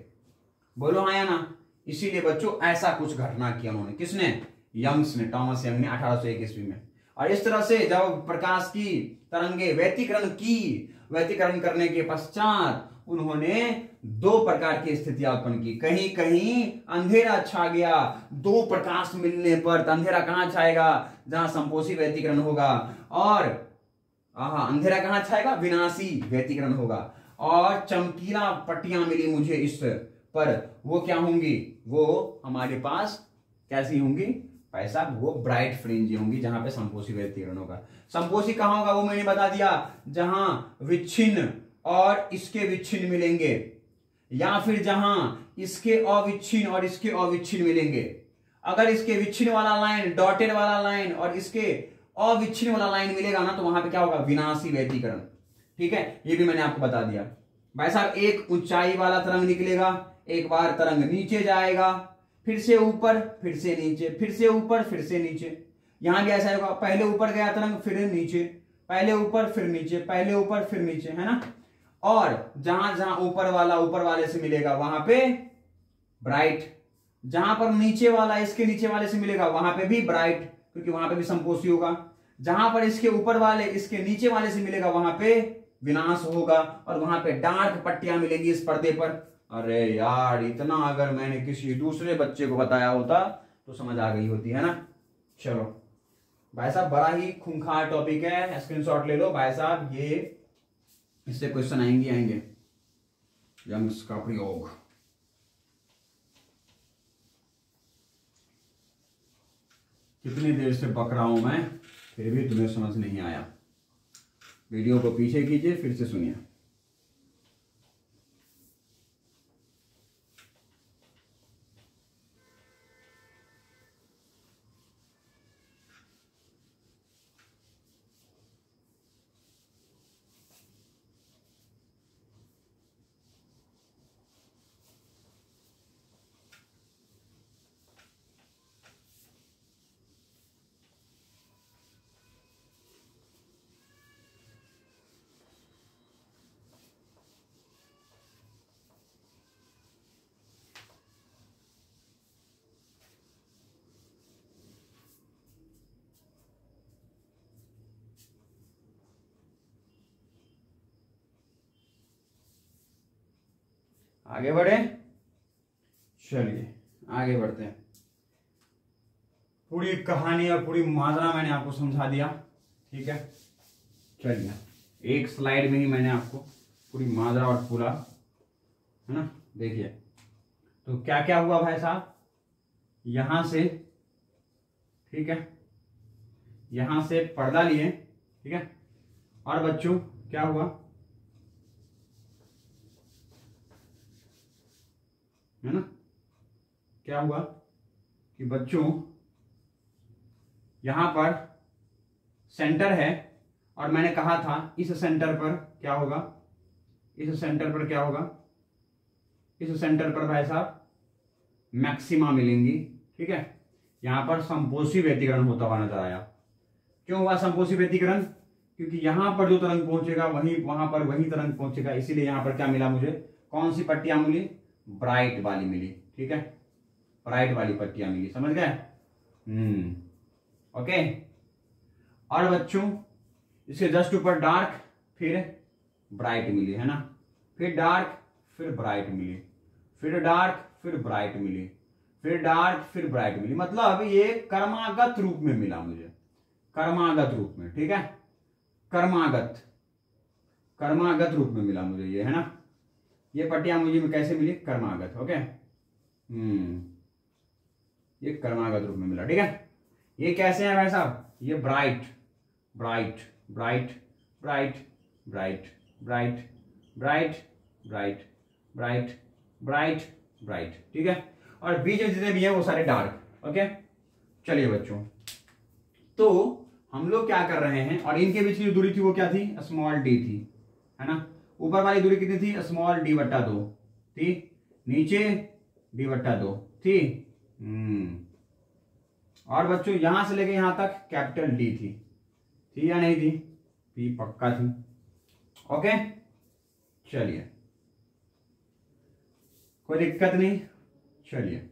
बोलो हाँ या ना? इसीलिए बच्चों, ऐसा कुछ घटना किया उन्होंने। किसने? यंग्स ने, टॉमस यंग ने, अठारह सौ ईस्वी में। और इस तरह से जब प्रकाश की तरंगे व्यतीकरण की व्यतीकरण करने के पश्चात उन्होंने दो प्रकार की स्थितियाँ उत्पन्न की। कहीं कहीं अंधेरा छा गया। दो प्रकाश मिलने पर अंधेरा कहाँ छाएगा? जहाँ संपोषी व्यतीकरण होगा। और, आहा, अंधेरा कहाँ छाएगा? विनाशी व्यतीकरण होगा। और चमकीला पट्टियाँ मिली मुझे इस पर। वो क्या होंगी? वो हमारे पास कैसी होंगी? पैसा वो ब्राइट फ्रिंज होंगी जहाँ पे संपोषी व्यतीकरण होगा संपोषी कहाँ होगा वो मैंने बता दिया, जहाँ विच्छिन्न और इसके विच्छिन्न मिलेंगे, या फिर जहाँ इसके अविच्छिन्न और इसके अविच्छिन्न मिलेंगे। अगर इसके विच्छिन्न वाला लाइन डॉटेड वाला लाइन और इसके अविच्छिन्न वाला लाइन मिलेगा ना तो वहाँ पे क्या होगा? विनाशी व्यतीकरण ठीक है? ये भी मैंने आपको बता दिया। भाई साहब, एक ऊंचाई वाला तरंग निकलेगा, एक बार तरंग नीचे जाएगा फिर से ऊपर, फिर से नीचे, फिर से ऊपर, फिर से नीचे। यहाँ भी ऐसा होगा? पहले ऊपर गया तरंग, फिर नीचे। पहले ऊपर, फिर नीचे। पहले ऊपर, फिर नीचे, है ना? और जहाँ जहाँ ऊपर वाला, ऊपर वाले से मिलेगा, वहाँ पे ब्राइट जहाँ पर नीचे वाला, इसके नीचे वाले से मिलेगा, वहाँ पे भी ब्राइट क्योंकि वहाँ पे भी संपोषी होगा। जहाँ पर इसके ऊपर वाले, इसके नीचे वाले से मिलेगा, वहाँ पे विनाश होगा, और वहाँ पे डार्क पट्टियाँ मिलेंगी इस पर्दे पर। अरे यार, इतना अगर मैंने किसी दूसरे बच्चे को बताया होता तो समझ आ गई होती, है ना? चलो। भाई साहब, बड़ा ही खूंखार टॉपिक है। स्क्रीनशॉट ले लो। भाई साहब, ये, इससे क्वेश्चन आएँगे आएँगे। यंग्स का प्रयोग। कितनी देर से बक रहा हूँ मैं, फिर भी तुम्हें समझ नहीं आया। वीडियो को पीछे कीजिए, फिर से सुनिए। आगे बढ़े? चलिए आगे बढ़ते हैं। पूरी कहानी और पूरी माजरा मैंने आपको समझा दिया ठीक है? चलिए एक स्लाइड में ही मैंने आपको पूरी माजरा और पूरा है ना? देखिए तो क्या क्या हुआ भाई साहब? यहाँ से ठीक है? यहाँ से पर्दा लिए ठीक है? और बच्चों क्या हुआ? है ना? क्या हुआ कि बच्चों, यहाँ पर सेंटर है और मैंने कहा था, इस सेंटर पर क्या होगा? इस सेंटर पर क्या होगा? इस सेंटर पर भाई साहब मैक्सिमा मिलेंगी, ठीक है? यहाँ पर संपोषी व्यतीकरण होता हुआ नज़र आया। क्यों हुआ संपोषी व्यतीकरण? क्योंकि यहाँ पर जो तरंग पहुंचेगा, वहीं, वहाँ पर वही तरंग पहुंचेगा, इसीलिए यहाँ पर क्या मिला मुझे? कौन सी पट्टियाँ मिली ब्राइट वाली मिली, ठीक है? ब्राइट वाली पट्टियाँ मिली, समझ गए? हम्म ओके और बच्चों, इसके जस्ट ऊपर डार्क फिर ब्राइट मिली, है ना? फिर डार्क फिर ब्राइट मिली। फिर डार्क फिर ब्राइट मिली। फिर डार्क फिर ब्राइट मिली। मतलब ये कर्मागत रूप में मिला मुझे। कर्मागत रूप में, ठीक है? कर्मागत। कर्मागत रूप में मिला मुझे ये, है ना? ये पट्टियाँ मुझे कैसे मिली कर्मागत ओके हम्म ये कर्मागत रूप में मिला ठीक है ये कैसे है भाई साहब ये bright bright bright bright bright bright bright bright bright bright bright ठीक है और बीच में जितने भी हैं वो सारे डार्क ओके चलिए बच्चों तो हम लोग क्या कर रहे हैं और इनके बीच की जो दूरी थी वो क्या थी स्मॉल डी थी है ना ऊपर वाली दूरी कितनी थी? स्मॉल डी बट्टा दो। थी नीचे डी बट्टा दो। थी हम्म। और बच्चों, यहाँ से लेके यहाँ तक कैपिटल डी थी। थी या नहीं थी? पी पक्का थी। ओके? चलिए। कोई दिक्कत नहीं। चलिए।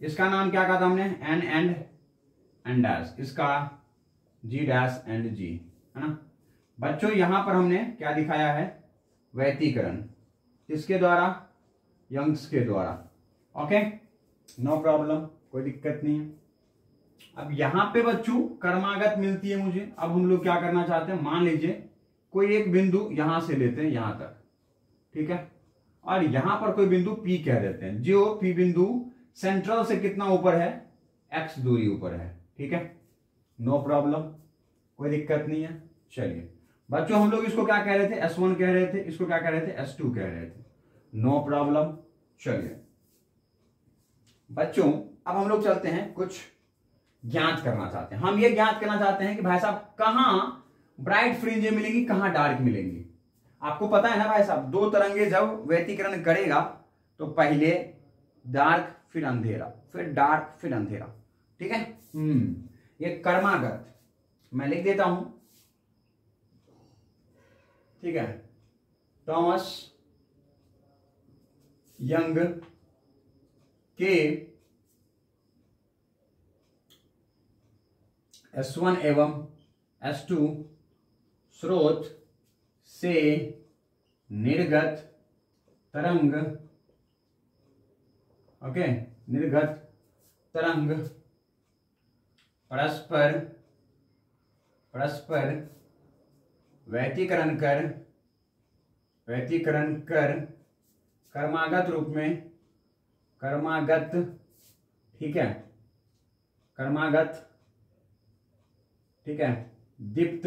इसका नाम क्या कहा था हमने? एन एंड एंड डैश इसका जी डैश एंड जी है ना? बच्चों, यहाँ पर हमने क्या दिखाया है? व्यतीकरण किसके द्वारा? यंग्स के द्वारा। ओके? नो प्रॉब्लम, कोई दिक्कत नहीं है। अब यहाँ पे बच्चों, कर्मागत मिलती है मुझे। अब हम लोग क्या करना चाहते हैं? मान लीजिए, कोई एक बिंदु यहाँ से लेते हैं, यहाँ तक। ठीक है? और यहाँ पर कोई बिंदु पी कह देते हैं। जो पी बिंदु सेंट्रल से कितना ऊपर है? एक्स दूरी ऊपर है। ठीक है? नो प्रॉब्लम, कोई दिक्कत नहीं है। चलिए। बच्चों, हम लोग इसको क्या कह रहे थे? एस वन कह रहे थे, इसको क्या कह रहे थे? एस टू कह रहे थे। नो प्रॉब्लम चलिए। बच्चों, अब हम लोग चलते हैं, कुछ ज्ञात करना चाहते हैं। हम ये ज्ञात करना चाहते हैं कि भाई साहब, कहाँ ब्राइट फ्रिंजे मिलेंगी, कहाँ डार्क मिलेंगी? आपको पता है ना भाई साहब, दो तरंगे जब व्यतीकरण करेगा तो पहले डार्क फिर अंधेरा, फिर डार्क फिर अंधेरा। ठीक है? हम्म। ये कर्मागत। मैं लिख देता हूँ। ठीक है? थॉमस यंग के एस वन एवं एस टू स्रोत से निर्गत तरंग ओके निर्गत तरंग परस्पर परस्पर व्यतीकरण कर व्यतीकरण कर, कर्मागत रूप में, कर्मागत, ठीक है, कर्मागत, ठीक है, दीप्त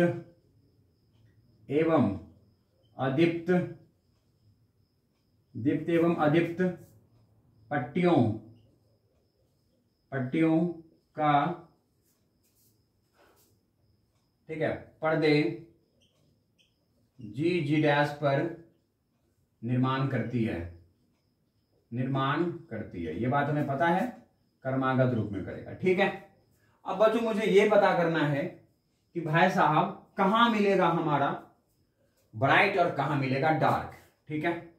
एवं अदीप्त, दीप्त एवं अदीप्त पट्टियों पट्टियों का, ठीक है, पर्दे जी जी डैश पर निर्माण करती है। निर्माण करती है। ये बात हमें पता है, कर्मागत रूप में करेगा। ठीक है? अब बच्चों, मुझे ये पता करना है कि भाई साहब, कहाँ मिलेगा हमारा ब्राइट और कहाँ मिलेगा डार्क? ठीक है?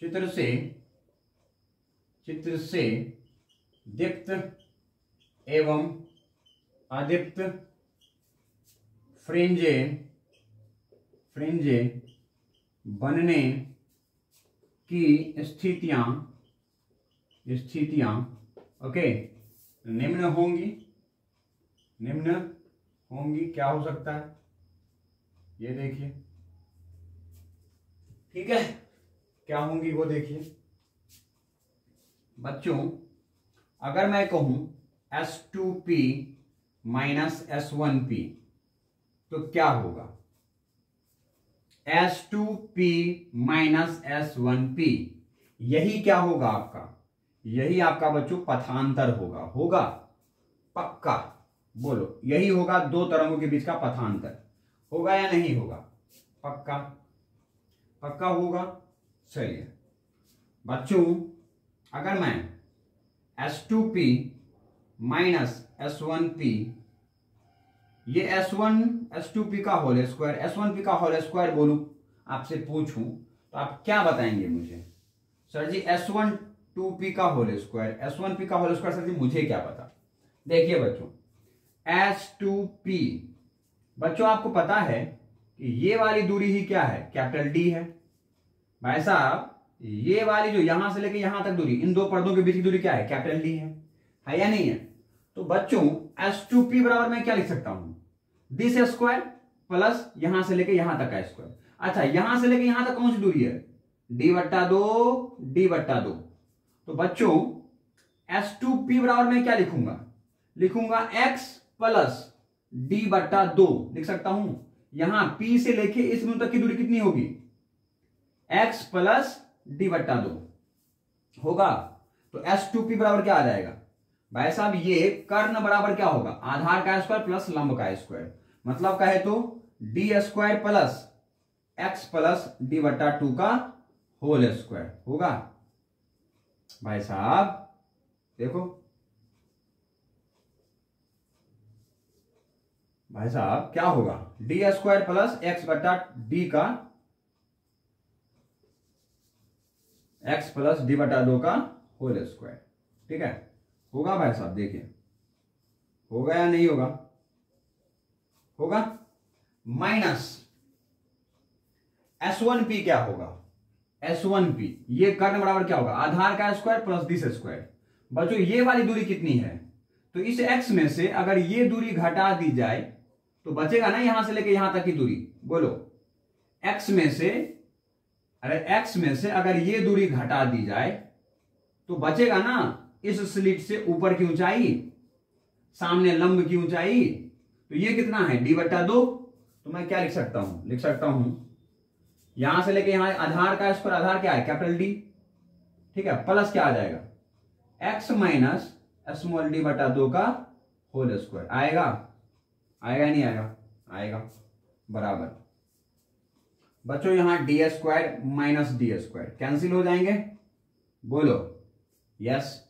चित्र से चित्र से दीप्त एवं अदीप्त फ्रिंजे फ्रिंजे बनने की स्थितियाँ स्थितियाँ, ओके, निम्न होंगी निम्न होंगी, क्या हो सकता है? ये देखिए। ठीक है? क्या होंगी वो देखिए। बच्चों, अगर मैं कहूँ S two P minus S one P तो क्या होगा? S two P minus S one P यही क्या होगा आपका? यही आपका बच्चों पथांतर होगा। होगा? पक्का। बोलो, यही होगा दो तरंगों के बीच का पथांतर। होगा या नहीं होगा? पक्का। पक्का होगा? चलिए बच्चों, अगर मैं S two P minus S one P ये S one S two P का whole square S one P का होल स्क्वायर बोलू, आपसे पूछूँ तो आप क्या बताएँगे मुझे? Sir ji S one two P का whole square S one P का होल स्क्वायर सर जी, मुझे क्या पता? देखिए बच्चों एस टू पी बच्चों, आपको पता है कि ये वाली दूरी ही क्या है? कैपिटल डी है। भाई साहब, ये वाली जो यहाँ से लेके यहाँ तक दूरी, इन दो पर्दों के बीच की दूरी क्या है? कैपिटल डी है। है या नहीं है? तो बच्चों एस टू पी बराबर मैं क्या लिख सकता हूँ? दिस स्क्वायर प्लस यहाँ से लेके यहाँ तक का स्क्वायर। अच्छा यहाँ से लेके यहाँ तक कौन सी दूरी है? डी बट्टा दो डी बट्टा दो। तो बच्चों एस टू पी बराबर में क्या लिखूँगा? लिखूँगा एक्स प्लस डी बट्टा दो। लिख सकता हूँ? यहाँ पी से लेके इस बिंदु तक की दूरी कितनी होगी? एक्स प्लस डी बट्टा दो। होगा? तो एस टू पी बराबर क्या आ जाएगा? भाई साहब, ये कर्ण बराबर क्या होगा? आधार का स्क्वायर प्लस लंब का स्क्वायर मतलब कहे तो D square plus X plus D बट्टा टू का होल स्क्वायर होगा? भाई साहब, देखो। भाई साहब, क्या होगा? डी स्क्वायर प्लस एक्स बट्टा डी का एक्स प्लस डी बटा दो का होल स्क्वायर ठीक है? होगा भाई साहब, देखिए। होगा या नहीं होगा? होगा? माइनस एस वन पी क्या होगा? एस वन पी ये कर्ण बराबर क्या होगा? आधार का स्क्वायर प्लस दिस स्क्वायर बच्चों, ये वाली दूरी कितनी है? तो इस एक्स में से अगर ये दूरी घटा दी जाए तो बचेगा ना यहाँ से लेके यहाँ तक की दूरी? बोलो। एक्स में से, अरे एक्स में से अगर ये दूरी घटा दी जाए तो बचेगा ना? इस स्लिट से ऊपर की ऊंचाई, सामने लंब की ऊंचाई तो ये कितना है? डी बट्टा दो। तो मैं क्या लिख सकता हूँ? लिख सकता हूँ, यहाँ से लेके यहाँ आधार का स्क्वायर आधार क्या है? Capital D. ठीक है, प्लस क्या आ जाएगा? एक्स माइनस स्मॉल डी बटा दो का होल स्क्वायर। आएगा? आएगा नहीं आएगा? आएगा। बराबर। बच्चों, यहाँ D square minus D square. Cancel हो जाएँगे? बोलो। यस।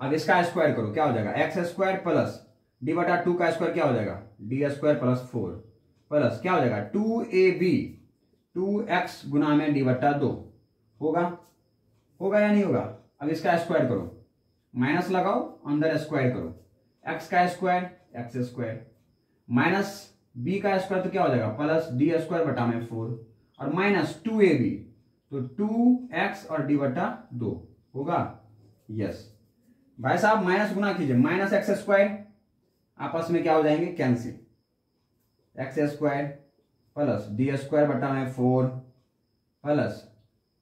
अब इसका स्क्वायर करो, क्या हो जाएगा? एक्स स्क्वायर प्लस डी बटा टू का स्क्वायर क्या हो जाएगा? D square plus four plus क्या हो जाएगा? Two A B two X गुना में डी बटा दो. होगा? होगा या नहीं होगा? अब इसका स्क्वायर करो। माइनस लगाओ, अंदर स्क्वायर करो। एक्स का square X square minus B का स्क्वायर तो क्या हो जाएगा? प्लस डी स्क्वायर बटा में फोर और माइनस टू ए बी तो टू एक्स और डी बटा दो. होगा? यस भाई साहब माइनस गुना कीजिए। माइनस एक्स स्क्वायर आपस में क्या हो जाएँगे? Cancel X square plus D square बटा में फोर प्लस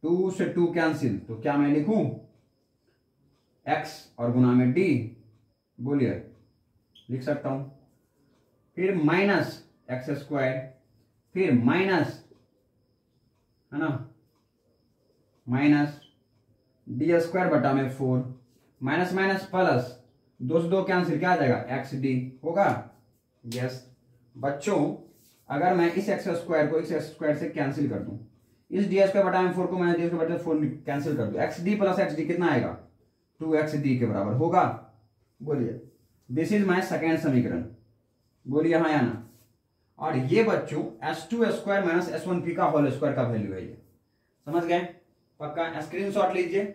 टू से टू कैंसिल तो क्या मैं लिखूं? एक्स और गुना में डी बोलिए, लिख सकता हूँ। फिर माइनस एक्स स्क्वायर फिर माइनस है ना? माइनस डी स्क्वायर बटा में फोर माइनस माइनस प्लस दो से दो कैंसिल क्या आ जाएगा? एक्स डी होगा। यस बच्चों, अगर मैं इस एक्स स्क्वायर को इस एक्स स्क्वायर से कैंसिल कर दूँ, इस डी स्क्वायर बटा फोर को मैं डी स्क्वायर बटा फोर कैंसिल कर दूँ X D plus X D कितना आएगा? टू एक्स डी के बराबर होगा। बोलिए। दिस इज़ माई सेकेंड समीकरण। बोलिए हाँ या और ये बच्चों S two square minus S one P का होल स्क्वायर का वैल्यू है ये। समझ गए? पक्का? स्क्रीनशॉट लीजिए।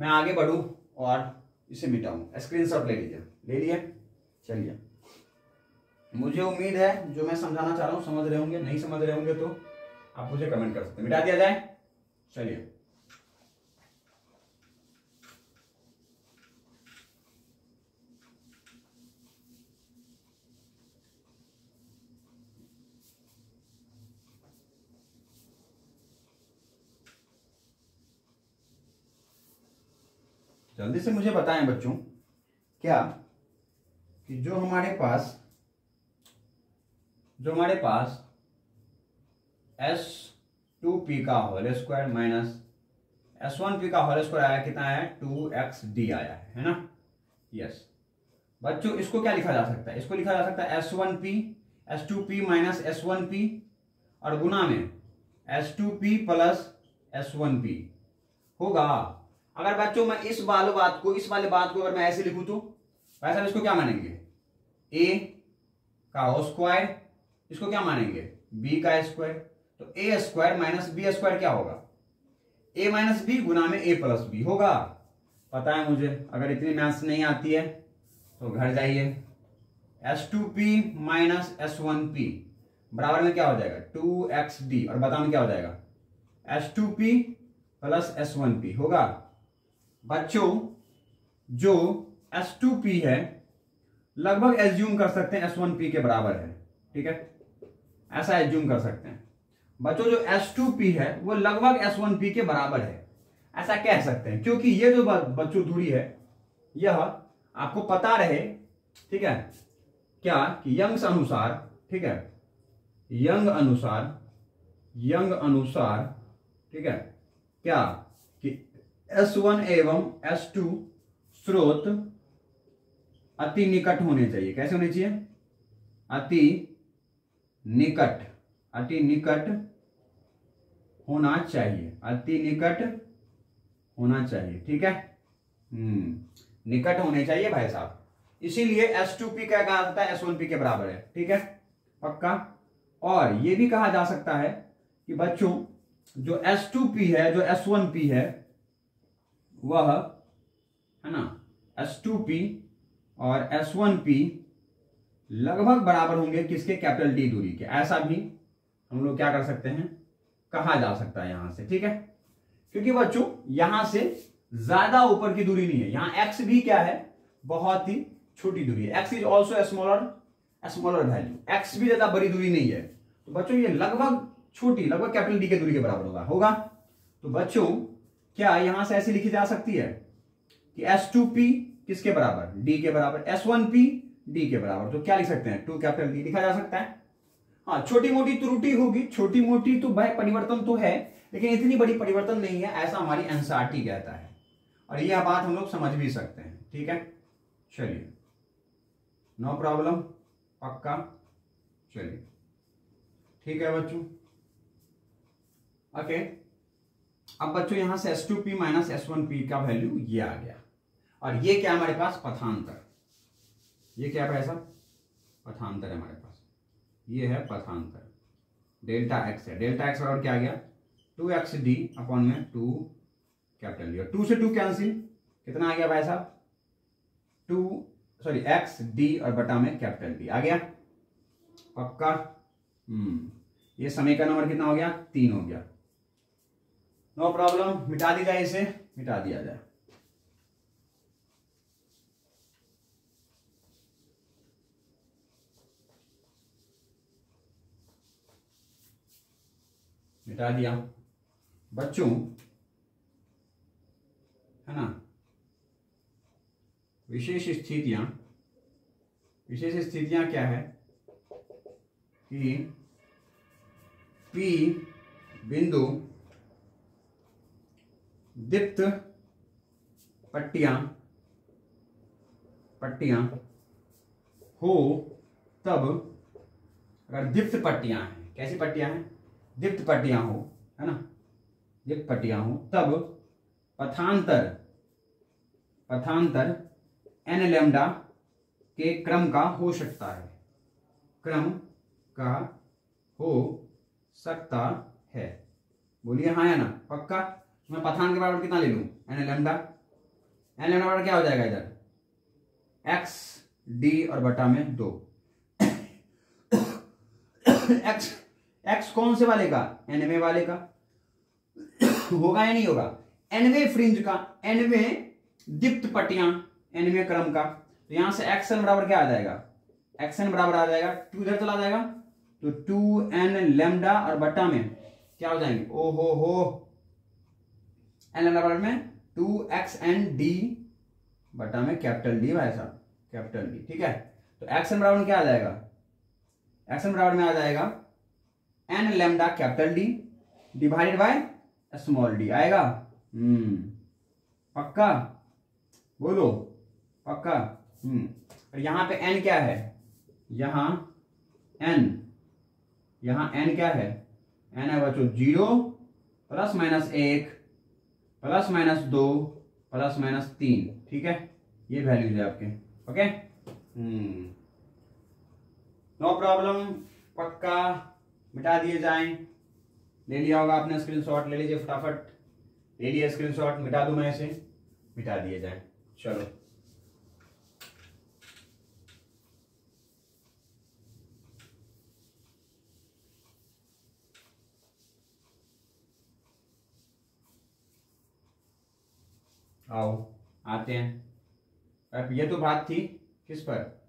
मैं आगे बढ़ू और इसे मिटाऊं। स्क्रीनशॉट ले लीजिए। ले लिए? चलिए। मुझे उम्मीद है, जो मैं समझाना चाह रहा हूँ, समझ रहे होंगे, नहीं समझ रहे होंगे तो आप मुझे कमेंट कर सकते मिटा दिया जाए? चलिए। जल्दी से मुझे बताएँ बच्चों, क्या कि जो हमारे पास, जो हमारे पास एस टू पी का whole square minus S one P का होल स्क्वायर आया कितना आया? टू एक्स डी आया है है ना? यस बच्चों, इसको क्या लिखा जा सकता है? इसको लिखा जा सकता है S one P S two P minus S one P और गुना में S two P plus S one P होगा। अगर बच्चों, मैं इस वाले बात को, इस वाले बात को अगर मैं ऐसे लिखूं तो वैसा इसको क्या मानेंगे? ए का हो स्क्वायर इसको क्या मानेंगे? बी का स्क्वायर तो A square minus B square क्या होगा? ए माइनस बी गुना में ए प्लस बी होगा। पता है मुझे, अगर इतनी मैथ्स नहीं आती है तो घर जाइए। S two P minus S one P बराबर में क्या हो जाएगा? टू एक्स डी और बताओ क्या हो जाएगा? S two P plus S one P होगा। बच्चों, जो S2P है, लगभग एज्यूम कर सकते हैं S1P के बराबर है, ठीक है? ऐसा एज्यूम कर सकते हैं। बच्चों, जो S2P है, वो लगभग S1P के बराबर है। ऐसा कह सकते हैं, क्योंकि ये जो बच्चों दूरी है, यह आपको पता रहे, ठीक है? क्या? कि यंग अनुसार, ठीक है? यंग अनुसार यंग अनुसार, ठीक है? क्या? एस वन एवं एस टू स्रोत अति निकट होने चाहिए। कैसे होने चाहिए? अति निकट अति निकट होना चाहिए। अति निकट होना चाहिए, ठीक है? हम्म निकट होने चाहिए भाई साहब। इसीलिए एस टू पी क्या कहा जाता है? एस वन पी के बराबर है, ठीक है? पक्का? और यह भी कहा जा सकता है कि बच्चों, जो एस टू पी है, जो एस वन पी है वह, है ना S2P और S1P लगभग बराबर होंगे किसके कैपिटल डी दूरी के। ऐसा भी हम लोग क्या कर सकते हैं? कहा जा सकता है यहाँ से, ठीक है? क्योंकि बच्चों, यहाँ से ज़्यादा ऊपर की दूरी नहीं है। यहाँ एक्स भी क्या है? बहुत ही छोटी दूरी है। X is also smaller smaller value X भी ज़्यादा बड़ी दूरी नहीं है। तो बच्चों, ये लगभग छोटी, लगभग कैपिटल डी के दूरी के बराबर होगा। होगा? तो बच्चों क्या यहाँ से ऐसी लिखी जा सकती है कि एस टू पी किसके बराबर? डी के बराबर। एस वन पी डी के बराबर। तो क्या लिख सकते हैं? टू कैपिटल डी लिखा जा सकता है। हाँ छोटी मोटी त्रुटि होगी। छोटी मोटी तो भाई परिवर्तन तो है, लेकिन इतनी बड़ी परिवर्तन नहीं है, ऐसा हमारी एनसीआरटी कहता है। और यह बात हम लोग समझ भी सकते हैं। ठीक है? चलिए। नो प्रॉब्लम पक्का? चलिए। ठीक है बच्चों? ओके अब बच्चों, यहाँ से S two P minus S one P का वैल्यू ये आ गया। और ये क्या हमारे पास? पथांतर। ये क्या है ऐसा पथांतर है हमारे पास। ये है पथांतर। डेल्टा एक्स है। डेल्टा एक्स बराबर क्या आ गया? टू एक्स डी अपॉन में टू कैपिटल डी टू से टू कैंसिल कितना आ गया भाई साहब? टू सॉरी एक्स डी और बटा में कैपिटल डी आ गया? पक्का? हम्म। ये समय का नंबर कितना हो गया? तीन हो गया। नो प्रॉब्लम मिटा दी जाए इसे। मिटा दिया जाए। मिटा दिया। बच्चों, है ना? विशेष स्थितियाँ विशेष स्थितियाँ क्या है? कि पी बिंदु दीप्त पट्टियाँ पट्टियाँ हो, तब अगर दीप्त पट्टियाँ हैं, कैसी पट्टियाँ हैं? दीप्त पट्टियाँ हो, है ना? दीप्त पट्टियाँ हो, तब पथांतर पथांतर एन लेमडा के क्रम का हो सकता है। क्रम का हो सकता है। बोलिए हाँ या ना? पक्का? मैं पठान के बराबर कितना ले लू? N lambda. एन लेमडा बराबर क्या हो जाएगा इधर? एक्स डी और बटा में दो। एक्स एक्स कौन से वाले का? एनवे वाले का। होगा या नहीं होगा? एनवे फ्रिंज का एनवे दीप्त पट्टियाँ एनवे क्रम का। तो यहाँ से एक्सन बराबर क्या आ जाएगा? एक्सन बराबर आ जाएगा। टू इधर चला जाएगा। तो टू एन लेमडा और बट्टा में क्या हो जाएँगे? ओ हो हो। एन लेमडा बराबर में टू एक्स एन डी बटा में कैपिटल डी भाई साहब कैपिटल डी ठीक है? तो एक्स एन बराबर क्या आ जाएगा? एक्स एन बराबर में आ जाएगा N lambda capital D divided by small D आएगा? हम्म पक्का? बोलो, पक्का? हम्म और यहाँ पे एन क्या है? यहाँ एन यहाँ एन क्या है? एन है बच्चों ज़ीरो प्लस माइनस एक प्लस माइनस दो, प्लस माइनस तीन, ठीक है? ये वैल्यूज़ है आपके ओके नो प्रॉब्लम पक्का, मिटा दिए जाए। ले लिया होगा आपने स्क्रीनशॉट ले लीजिए फटाफट। ले लिया स्क्रीनशॉट मिटा दूँ मैं इसे, मिटा दिए जाए। चलो। आओ। आते हैं। अब ये तो बात थी, किस पर?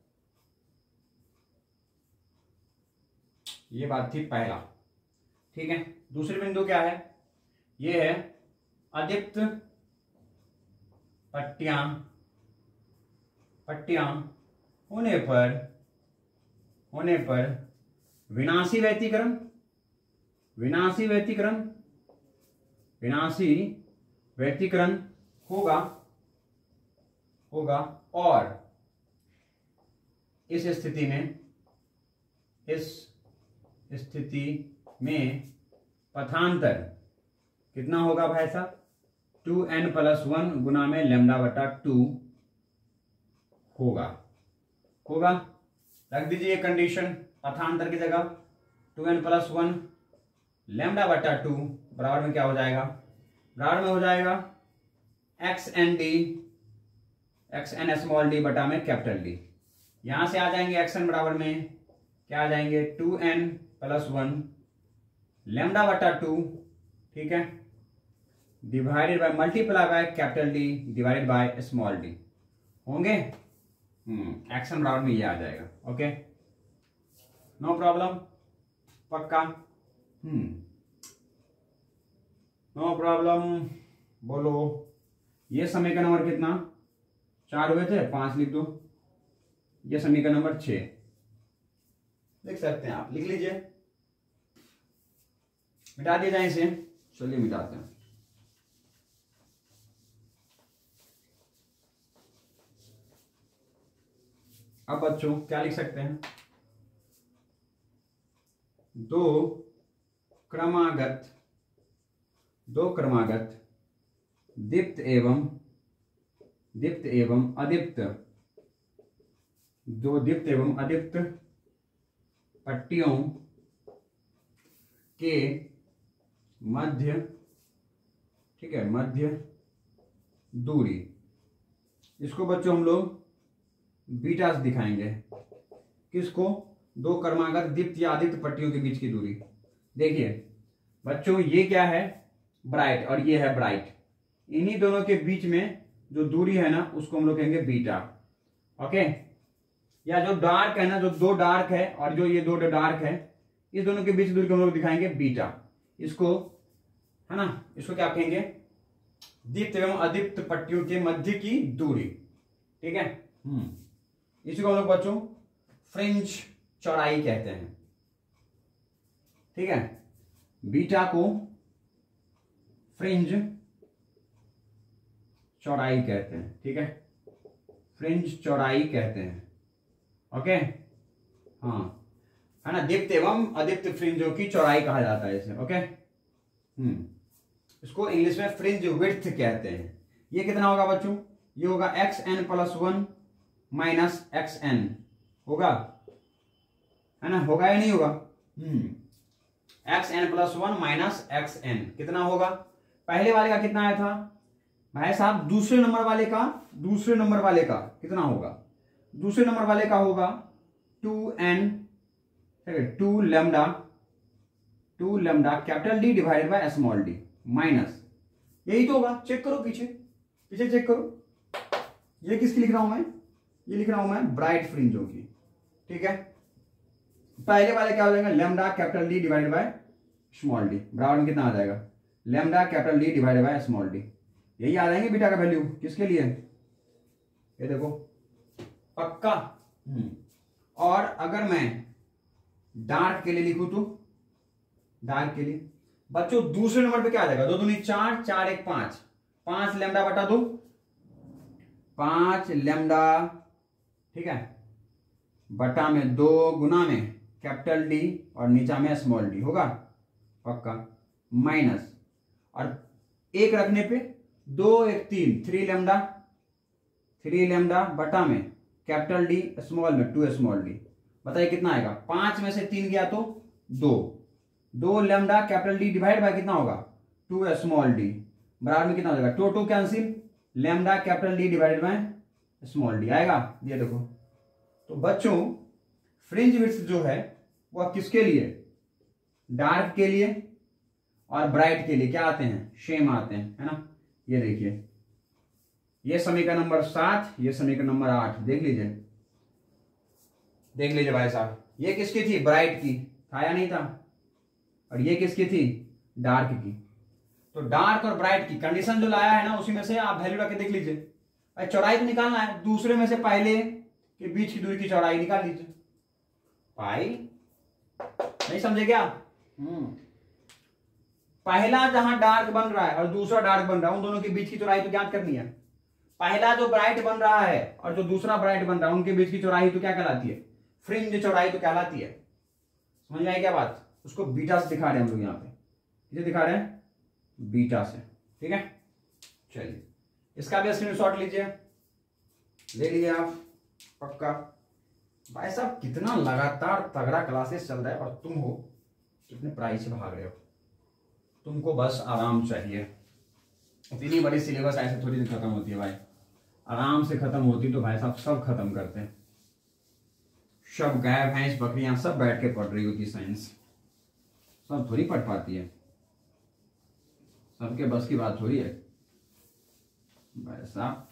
ये बात थी पहला। ठीक है, दूसरे बिंदु क्या है? ये है अधिप्त पट्टियाँ। पट्टियाँ होने पर होने पर विनाशी व्यतिक्रम विनाशी व्यतिक्रम विनाशी व्यतिक्रम होगा होगा और इस स्थिति में, इस स्थिति में पथांतर कितना होगा भाई साहब? टू एन प्लस वन गुना में लेमडा बटा टू होगा। होगा? रख दीजिए कंडीशन पथांतर की जगह। Two N plus one, lambda बटा टू, बराबर में क्या हो जाएगा? बराबर में हो जाएगा X N D X N small D बटा में कैपिटल डी यहाँ से आ जाएँगे एक्स एन बराबर में, क्या आ जाएँगे? Two N plus one lambda बटा टू ठीक है? Divided by multiply by capital D divided by small D होंगे? हम्म एक्शन बराबर में ये आ जाएगा ओके नो प्रॉब्लम पक्का? हम्म नो प्रॉब्लम बोलो। ये समय का नंबर कितना? चार हुए थे पाँच लिख दो। ये समय का नंबर छ लिख सकते हैं आप लिख लीजिए। मिटा दिया जाए इसे। चलिए मिटाते हैं। अब बच्चों क्या लिख सकते हैं? दो क्रमागत दो क्रमागत दीप्त एवं दीप्त एवं अदीप्त। दो दीप्त एवं अदीप्त पट्टियों के मध्य, ठीक है, मध्य दूरी। इसको बच्चों हम लोग बीटा से दिखाएँगे। किसको? दो कर्मागत दीप्त या आदित्य पट्टियों के बीच की दूरी। देखिए, बच्चों ये क्या है? ब्राइट, और ये है ब्राइट। इन्हीं दोनों के बीच में जो दूरी है ना उसको हम लोग कहेंगे बीटा। ओके या जो डार्क है ना जो दो डार्क है और जो ये दो डार्क है इस दोनों के बीच दूरी को हम लोग दिखाएँगे बीटा। इसको है ना इसको क्या कहेंगे? दीप्त एवं अदीप्त पट्टियों के मध्य की दूरी। ठीक है? हम्म। इसी को हम लोग बच्चों फ्रिंज चौड़ाई कहते हैं। ठीक है? बीटा को फ्रिंज चौड़ाई कहते हैं, ठीक है? फ्रिंज चौड़ाई कहते हैं, ओके? हाँ है ना? दीप्त एवं अदीप्त फ्रिंजों की चौड़ाई कहा जाता है इसे, ओके? हम्म इसको इंग्लिश में फ्रिंज विथ कहते हैं। ये कितना होगा बच्चों? ये होगा X N plus one minus X N होगा? है ना? होगा या नहीं होगा? हम्म X N plus one minus X N कितना होगा? पहले वाले का कितना आया था? भाई साहब, दूसरे नंबर वाले का, दूसरे नंबर वाले का कितना होगा? दूसरे नंबर वाले का होगा two N two lambda two lambda capital D divided by small D, minus. यही तो होगा, चेक करो पीछे पीछे चेक करो। ये किसकी लिख रहा हूँ मैं? ये लिख रहा हूँ मैं ब्राइट फ्रिंजों की, ठीक है? पहले वाले क्या हो जाएगा? Lambda capital D divided by small D बराबर में कितना आ जाएगा? Lambda capital D divided by small D. यही आ जाएँगे बीटा का वैल्यू किसके लिए? ये देखो। पक्का? हम्म। और अगर मैं डार्क के लिए लिखू तो? डार्क के लिए। बच्चों दूसरे नंबर पे क्या आ जाएगा? दो दूनी चार चार एक पाँच। पाँच लेमडा बटा दो। पाँच लेमडा ठीक है? बटा में दो गुना में कैपिटल डी और नीचा में स्मॉल डी होगा? पक्का। माइनस। और एक रखने पे दो एक तीन थ्री लेमडा थ्री लेमडा बटा में कैपिटल डी स्मॉल में टू स्मॉल डी बताइए कितना आएगा? पाँच में से तीन गया तो दो। दो lambda capital D divide by कितना होगा? टू स्मॉल डी बराबर में कितना हो जाएगा? Two cancel lambda capital D divided by small D आएगा? ये देखो। तो बच्चों फ्रिंज विड्थ जो है, वह किसके लिए? डार्क के लिए और ब्राइट के लिए। क्या आते हैं? शेम आते हैं, है ना? ये देखिए। ये समीकरण नंबर सात, ये समीकरण नंबर आठ। देख लीजिए। देख लीजिए भाई साहब। ये किसकी थी? ब्राइट की। था या नहीं था। और ये किसकी थी? डार्क की। तो डार्क और ब्राइट की कंडीशन जो लाया है ना, उसी में से आप वैल्यू रख देख लीजिए। चौड़ाई तो निकालना है। दूसरे में से पहले के बीच की दूरी की चौड़ाई निकाल लीजिए। पाई नहीं समझे क्या? हम्म। पहला जहाँ डार्क बन रहा है और दूसरा डार्क बन रहा है, उन दोनों के बीच की चौड़ाई तो ज्ञात करनी है। पहला जो ब्राइट बन रहा है और जो दूसरा ब्राइट बन रहा है, उनके बीच की चौड़ाई तो क्या कहलाती है? फ्रिंज चौड़ाई तो कहलाती है। समझ में आई क्या बात? उसको बीटा से दिखा रहे हैं हम लोग यहाँ पे। किसे दिखा रहे हैं? बीटा से। ठीक है? चलिए। इसका भी स्क्रीन लीजिए। ले लीजिए आप। पक्का। भाई साहब, कितना लगातार तगड़ा क्लासेस चल रहा है और तुम हो, कितने प्राइस से भाग रहे हो। तुमको बस आराम चाहिए। इतनी बड़ी सिलेबस ऐसे थोड़ी दिन खत्म होती है भाई। आराम से खत्म होती तो भाई साहब सब खत्म करते हैं। सब गाय भैंस बकरियाँ सब बैठ के पढ़ रही होती साइंस सब थोड़ी पढ़ पाती है। सबके बस की बात थोड़ी है। भाई साहब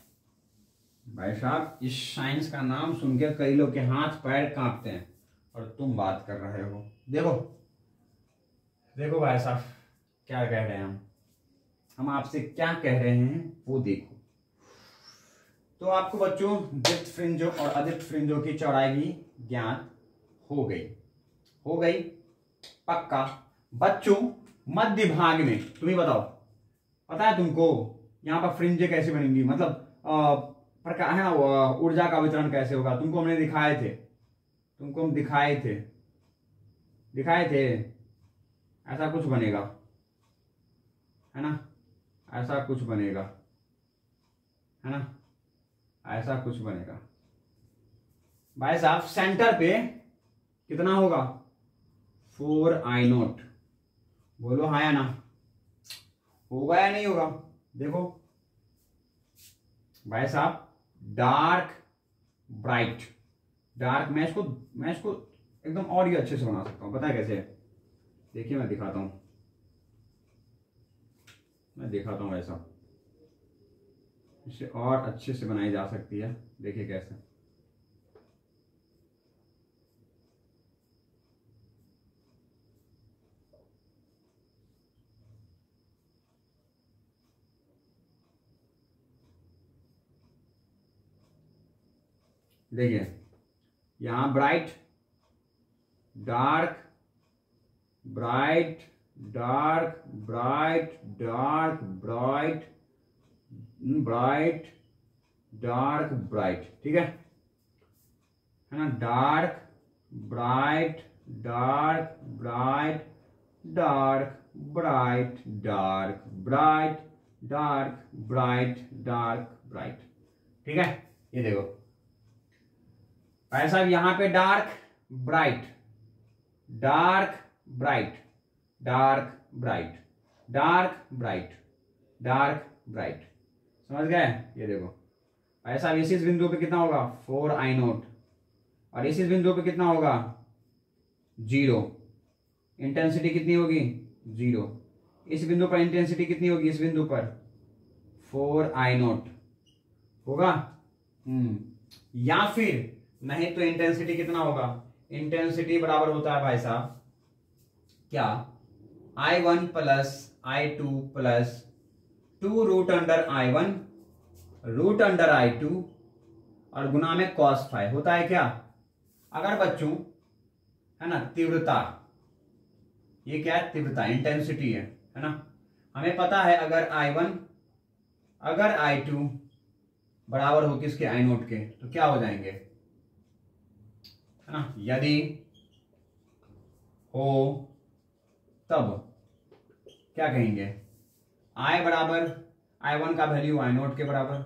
भाई साहब, इस साइंस का नाम सुन के कई लोग के हाथ पैर कांपते हैं। और तुम बात कर रहे हो। देखो। देखो भाई साहब। क्या कह रहे हैं हम? हम आपसे क्या कह रहे हैं वो देखो। तो आपको बच्चों, दीप्त फ्रिंजो और अदिप्त फ्रिंजों की चौड़ाई भी ज्ञात हो गई। हो गई? पक्का? बच्चों, मध्य भाग में, तुम्हें बताओ। पता है तुमको, यहाँ पर फ्रिंजे कैसे बनेंगी? मतलब प्रकार है ना ऊर्जा का वितरण कैसे होगा? तुमको हमने दिखाए थे। तुमको हम दिखाए थे। दिखाए थे? ऐसा कुछ बनेगा। है ना? ऐसा कुछ बनेगा। है ना? ऐसा कुछ बनेगा। भाई साहब सेंटर पे कितना होगा? फोर आई नोट बोलो हाँ या ना? होगा या नहीं होगा? देखो। भाई साहब डार्क ब्राइट डार्क मैं इसको मैं इसको एकदम और ही अच्छे से बना सकता हूँ। पता है कैसे देखिए, मैं दिखाता हूँ। मैं दिखाता हूँ ऐसा। इसे और अच्छे से बनाई जा सकती है। देखिए कैसे। देखिए, यहाँ bright, dark, bright dark bright dark bright bright dark bright ठीक है? है ना? Dark bright dark bright dark bright dark bright dark bright dark bright ठीक है? ये देखो। भाई साहब, यहाँ पे dark bright dark bright dark bright dark bright dark bright. समझ गए? ये देखो। भाई साहब इस बिंदु पे कितना होगा? Four I naught. और इस बिंदु पे कितना होगा? ज़ीरो। इंटेंसिटी कितनी होगी? ज़ीरो। इस बिंदु पर इंटेंसिटी कितनी होगी? इस बिंदु पर फोर आई नोट। होगा? हम्म। या फिर नहीं तो इंटेंसिटी कितना होगा? इंटेंसिटी बराबर होता है भाई साहब, क्या? I one plus I two plus two root under I one root under I two और गुना में कॉस फाइव होता है क्या? अगर बच्चों, है ना, तीव्रता, ये क्या है? तीव्रता इंटेंसिटी है है ना? हमें पता है अगर आई वन अगर आई टू बराबर हो किसके? आई नोट के तो क्या हो जाएँगे? है ना? यदि हो, तब। क्या कहेंगे? आई बराबर आई वन का वैल्यू आई नोट के बराबर।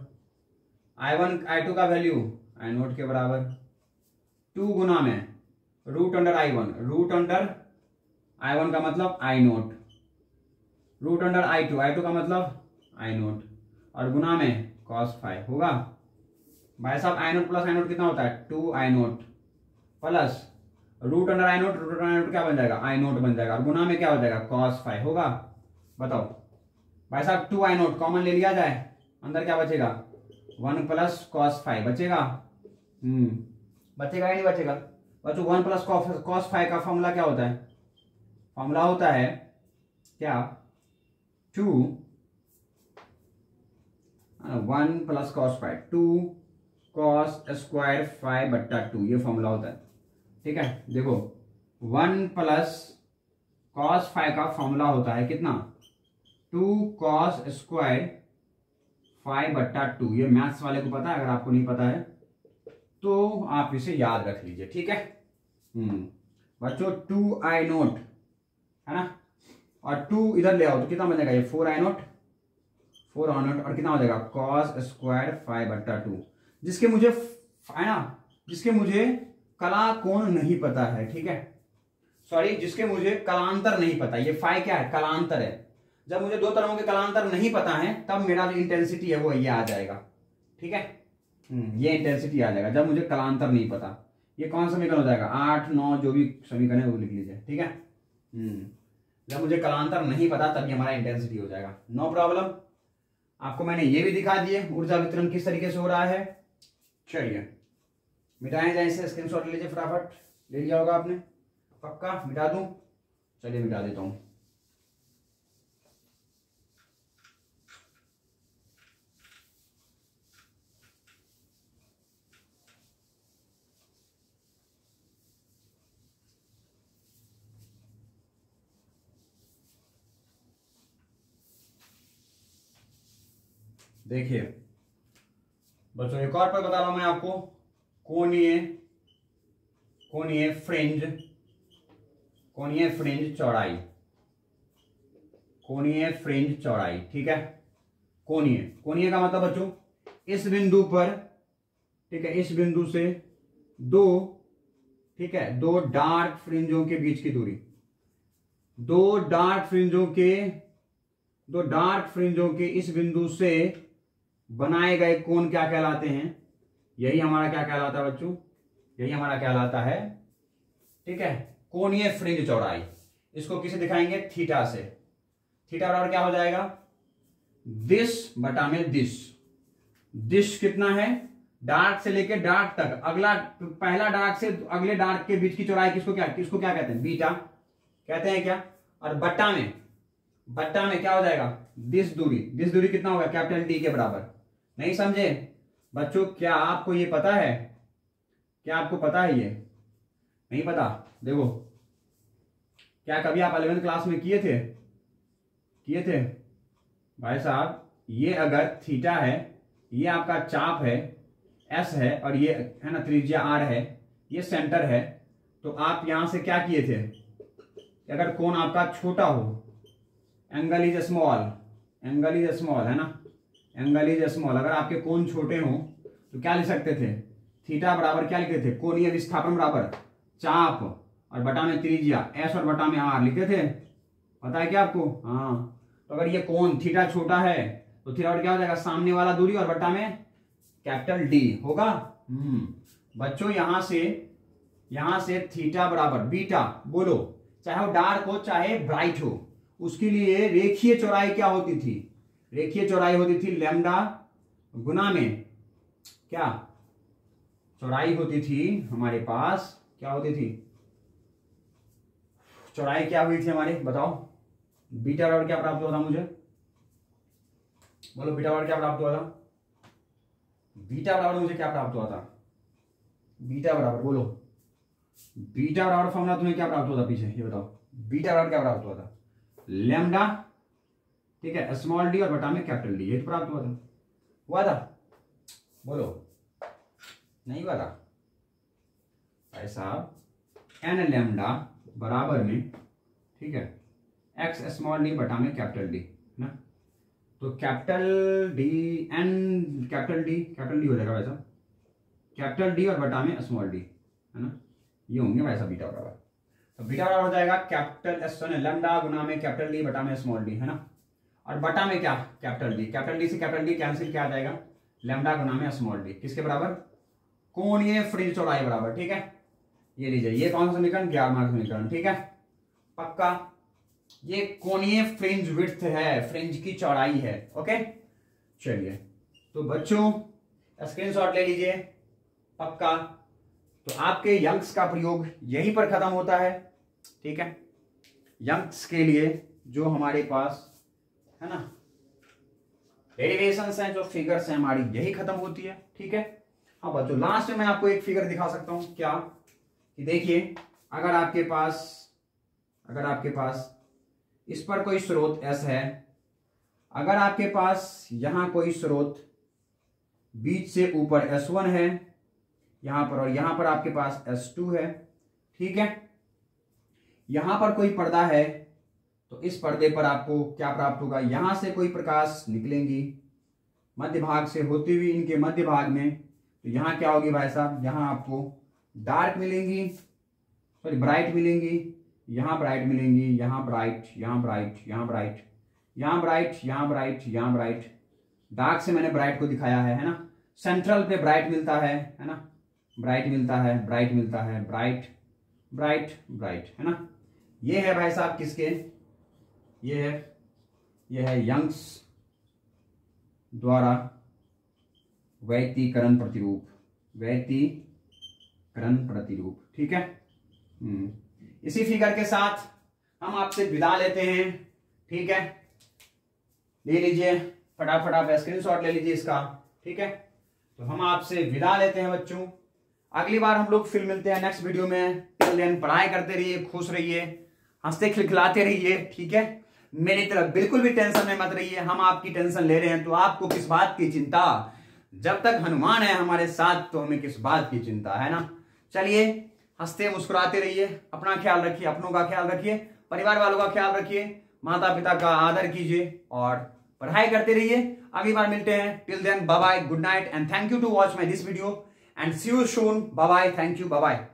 आई वन आई टू का वैल्यू आई नोट के बराबर। टू गुना में root under I one root under I one का मतलब I naught root under I two I two का मतलब आई नोट और गुना में कॉस फाइव होगा। भाई साहब I naught plus I naught कितना होता है? Two I naught plus root under I naught root under I naught क्या बन जाएगा? आई नोट बन जाएगा। और गुना में क्या हो जाएगा? कॉस फाइव होगा। बताओ। भाई साहब टू आई नोट कॉमन ले लिया जाए, अंदर क्या बचेगा? वन प्लस कॉस फाइव बचेगा? हम्म। बचेगा या नहीं बचेगा? बच्चों वन प्लस कॉस फाइव का फॉर्मूला क्या होता है? फॉर्मूला होता है क्या? Two one plus cos five two cos square five बट्टा टू ये फॉर्मूला होता है। ठीक है? देखो वन प्लस कॉस फाइव का फॉर्मूला होता है कितना? टू कॉस स्क्वायर फाइव बट्टा टू, ये मैथ्स वाले को पता है, अगर आपको नहीं पता है तो आप इसे याद रख लीजिए, ठीक है? हम्म बच्चों, टू आई नोट, है ना? और टू इधर ले आओ तो कितना बनेगा ये? Four I naught, four I naught, और कितना हो जाएगा कॉस स्क्वायर फाइव बट्टा टू। जिसके मुझे, है ना, जिसके मुझे कला कोण नहीं पता है, ठीक है? सॉरी, जिसके मुझे कलांतर नहीं पता, ये फाइव क्या है? कलांतर है। जब मुझे दो तरहों के कलांतर नहीं पता है तब मेरा जो इंटेंसिटी है वो ये आ जाएगा। ठीक है? हम्म, ये इंटेंसिटी आ जाएगा। जब मुझे कलांतर नहीं पता ये कौन समीकरण हो जाएगा? आठ नौ जो भी समीकरण है वो लिख लीजिए। ठीक है? हम्म, जब मुझे कलांतर नहीं पता तब ये हमारा इंटेंसिटी हो जाएगा। नो प्रॉब्लम आपको मैंने ये भी दिखा दिए ऊर्जा वितरण किस तरीके से हो रहा है? चलिए मिटाए जाए इसे स्क्रीनशॉट लीजिए फटाफट। ले लिया होगा आपने। पक्का? मिटा दूँ? चलिए मिटा देता हूँ। देखिए, बच्चों, एक और पर बता रहा हूँ मैं आपको। कोणीय कोणीय फ्रिंज? कोणीय फ्रिंज चौड़ाई? कोणीय फ्रिंज चौड़ाई, ठीक है? कोणीय कोणीय का मतलब बच्चों? इस बिंदु पर, ठीक है, इस बिंदु से दो, ठीक है, दो डार्क फ्रिंजों के बीच की दूरी। दो डार्क फ्रिंजों के, दो डार्क फ्रिंजों के इस बिंदु से बनाए गए कोण क्या कहलाते हैं? यही हमारा क्या कहलाता है बच्चों? यही हमारा कहलाता है, ठीक है? कोणीय फ्रिंज चौड़ाई। इसको किसे दिखाएँगे? थीटा से। थीटा बराबर क्या हो जाएगा? दिस बटा में दिस। दिस कितना है? डार्क से लेकर डार्क तक। अगला, पहला डार्क से अगले डार्क के बीच की चौड़ाई किसको क्या किसको क्या कहते हैं? बीटा। कहते हैं क्या? और बट्टा में। बट्टा में क्या हो जाएगा? दिस दूरी। दिस दूरी कितना होगा? कैपिटल डी के बराबर। नहीं समझे? बच्चों, क्या आपको ये पता है? क्या आपको पता है ये? नहीं पता? देखो, क्या कभी आप अलेवन क्लास में किए थे? किए थे? भाई साहब, ये अगर थीटा है, ये आपका चाप है एस है, और ये, है ना, त्रिज्या आर है, ये सेंटर है तो आप यहाँ से क्या किए थे? अगर कोण आपका छोटा हो angle is small angle is small है ना? Angle is small. अगर आपके कोण छोटे हो तो क्या लिख सकते थे? थीटा बराबर क्या लिखते थे? कोणीय विस्थापन बराबर। चाप और बटा में त्रिज्या। एस और बटा में आर लिखते थे? पता है क्या आपको? हाँ। तो अगर ये कोण थीटा छोटा है तो थीटा और क्या हो जाएगा? सामने वाला दूरी और बटा में कैपिटल डी होगा। हम्म। बच्चों, यहाँ से यहाँ से थीटा बराबर, बीटा, बोलो। चाहे वो डार्क हो, चाहे ब्राइट हो, उसके लिए रेखीय चौड़ाई क्या होती थी? रेखीय चौड़ाई होती थी लेमडा गुना में। क्या? चौड़ाई होती थी हमारे पास, क्या होती थी? चौड़ाई क्या हुई थी हमारी, बताओ। बीटा बराबर क्या प्राप्त हुआ था मुझे? बोलो, बीटा बराबर क्या प्राप्त हुआ था? बीटा बराबर मुझे क्या प्राप्त हुआ था? बीटा बराबर, बोलो। बीटा बराबर फॉर्मूला तुम्हें क्या प्राप्त हुआ था पीछे, ये बताओ। बीटा बराबर क्या प्राप्त हुआ था? लेमडा ठीक है? स्मॉल डी और बटा में कैपिटल डी ये तो प्राप्त हुआ था। हुआ था? बोलो। नहीं हुआ था? भाई साहब एन लेमडा बराबर में, ठीक है? एक्स स्मॉल डी बटा में कैपिटल डी ना? तो capital D N capital D capital D हो जाएगा भाई साहब। कैपिटल डी और बटा में स्मॉल डी है ना? ये होंगे भाई साहब बीटा बराबर। तो बीटा बराबर हो जाएगा कैपिटल एस लेमडा गुना में कैपिटल डी बटा में स्मॉल डी है ना? और बटा में क्या? कैपिटल डी कैपिटल डी से कैपिटल डी कैंसिल क्या आ जाएगा। लेमडा गुना में स्मॉल डी किसके बराबर? कोणीय फ्रिंज चौड़ाई बराबर, ठीक है? ये लीजिए, ये कौन सा समीकरण? ग्यारह समीकरण, ठीक है? पक्का? ये कोणीय फ्रिंज विड्थ है, फ्रिंज की चौड़ाई है, ओके? चलिए तो बच्चों स्क्रीनशॉट ले लीजिए। पक्का? तो आपके यंग्स का प्रयोग यहीं पर खत्म होता है, ठीक है? यंग्स के लिए जो हमारे पास है ना? डेरिवेशन हैं, जो फिगर्स हैं, हमारी यही खत्म होती है, ठीक है? हाँ बच्चों लास्ट में मैं आपको एक फिगर दिखा सकता हूँ, क्या? कि देखिए, अगर आपके पास, अगर आपके पास इस पर कोई स्रोत एस है, अगर आपके पास यहाँ कोई स्रोत बीच से ऊपर एस वन है, यहाँ पर और यहाँ पर आपके पास एस टू है, ठीक है? यहाँ पर कोई पर्दा है तो इस पर्दे पर आपको क्या प्राप्त होगा? यहाँ से कोई प्रकाश निकलेंगी, मध्य भाग से होती हुई इनके मध्य भाग में। तो यहाँ क्या होगी भाई साहब? यहाँ आपको डार्क मिलेंगी सॉरी ब्राइट मिलेंगी, यहाँ ब्राइट मिलेंगी, यहाँ ब्राइट यहाँ ब्राइट यहाँ ब्राइट यहाँ ब्राइट यहाँ ब्राइट यहाँ ब्राइट डार्क से मैंने ब्राइट को दिखाया है है ना? सेंट्रल पे ब्राइट मिलता है है ना? ब्राइट मिलता है ब्राइट मिलता है ब्राइट ब्राइट ब्राइट है ना? ये है भाई साहब किसके? ये है ये है यंग्स द्वारा वैतीकरण प्रतिरूप वैतीकरण प्रतिरूप, ठीक है? हम्म। इसी फिगर के साथ हम आपसे विदा लेते हैं, ठीक है? ले लीजिए, फटाफट आप स्क्रीनशॉट ले लीजिए इसका, ठीक है? तो हम आपसे विदा लेते हैं बच्चों। अगली बार हम लोग फिर मिलते हैं नेक्स्ट वीडियो में। पढ़ाई करते रहिए, खुश रहिए हँसते खिलखिलाते रहिए, ठीक है? मेरी तरफ़ बिल्कुल भी टेंशन में मत रहिए। हम आपकी टेंशन ले रहे हैं तो आपको किस बात की चिंता? जब तक हनुमान है हमारे साथ तो हमें किस बात की चिंता है ना? चलिए, हँसते, मुस्कुराते रहिए। अपना ख्याल रखिए, अपनों का ख्याल रखिए, परिवार वालों का ख्याल रखिए माता पिता का आदर कीजिए और पढ़ाई करते रहिए। अगली बार मिलते हैं। Till then bye good night and thank you to watch my this video and see you soon bye thank you bye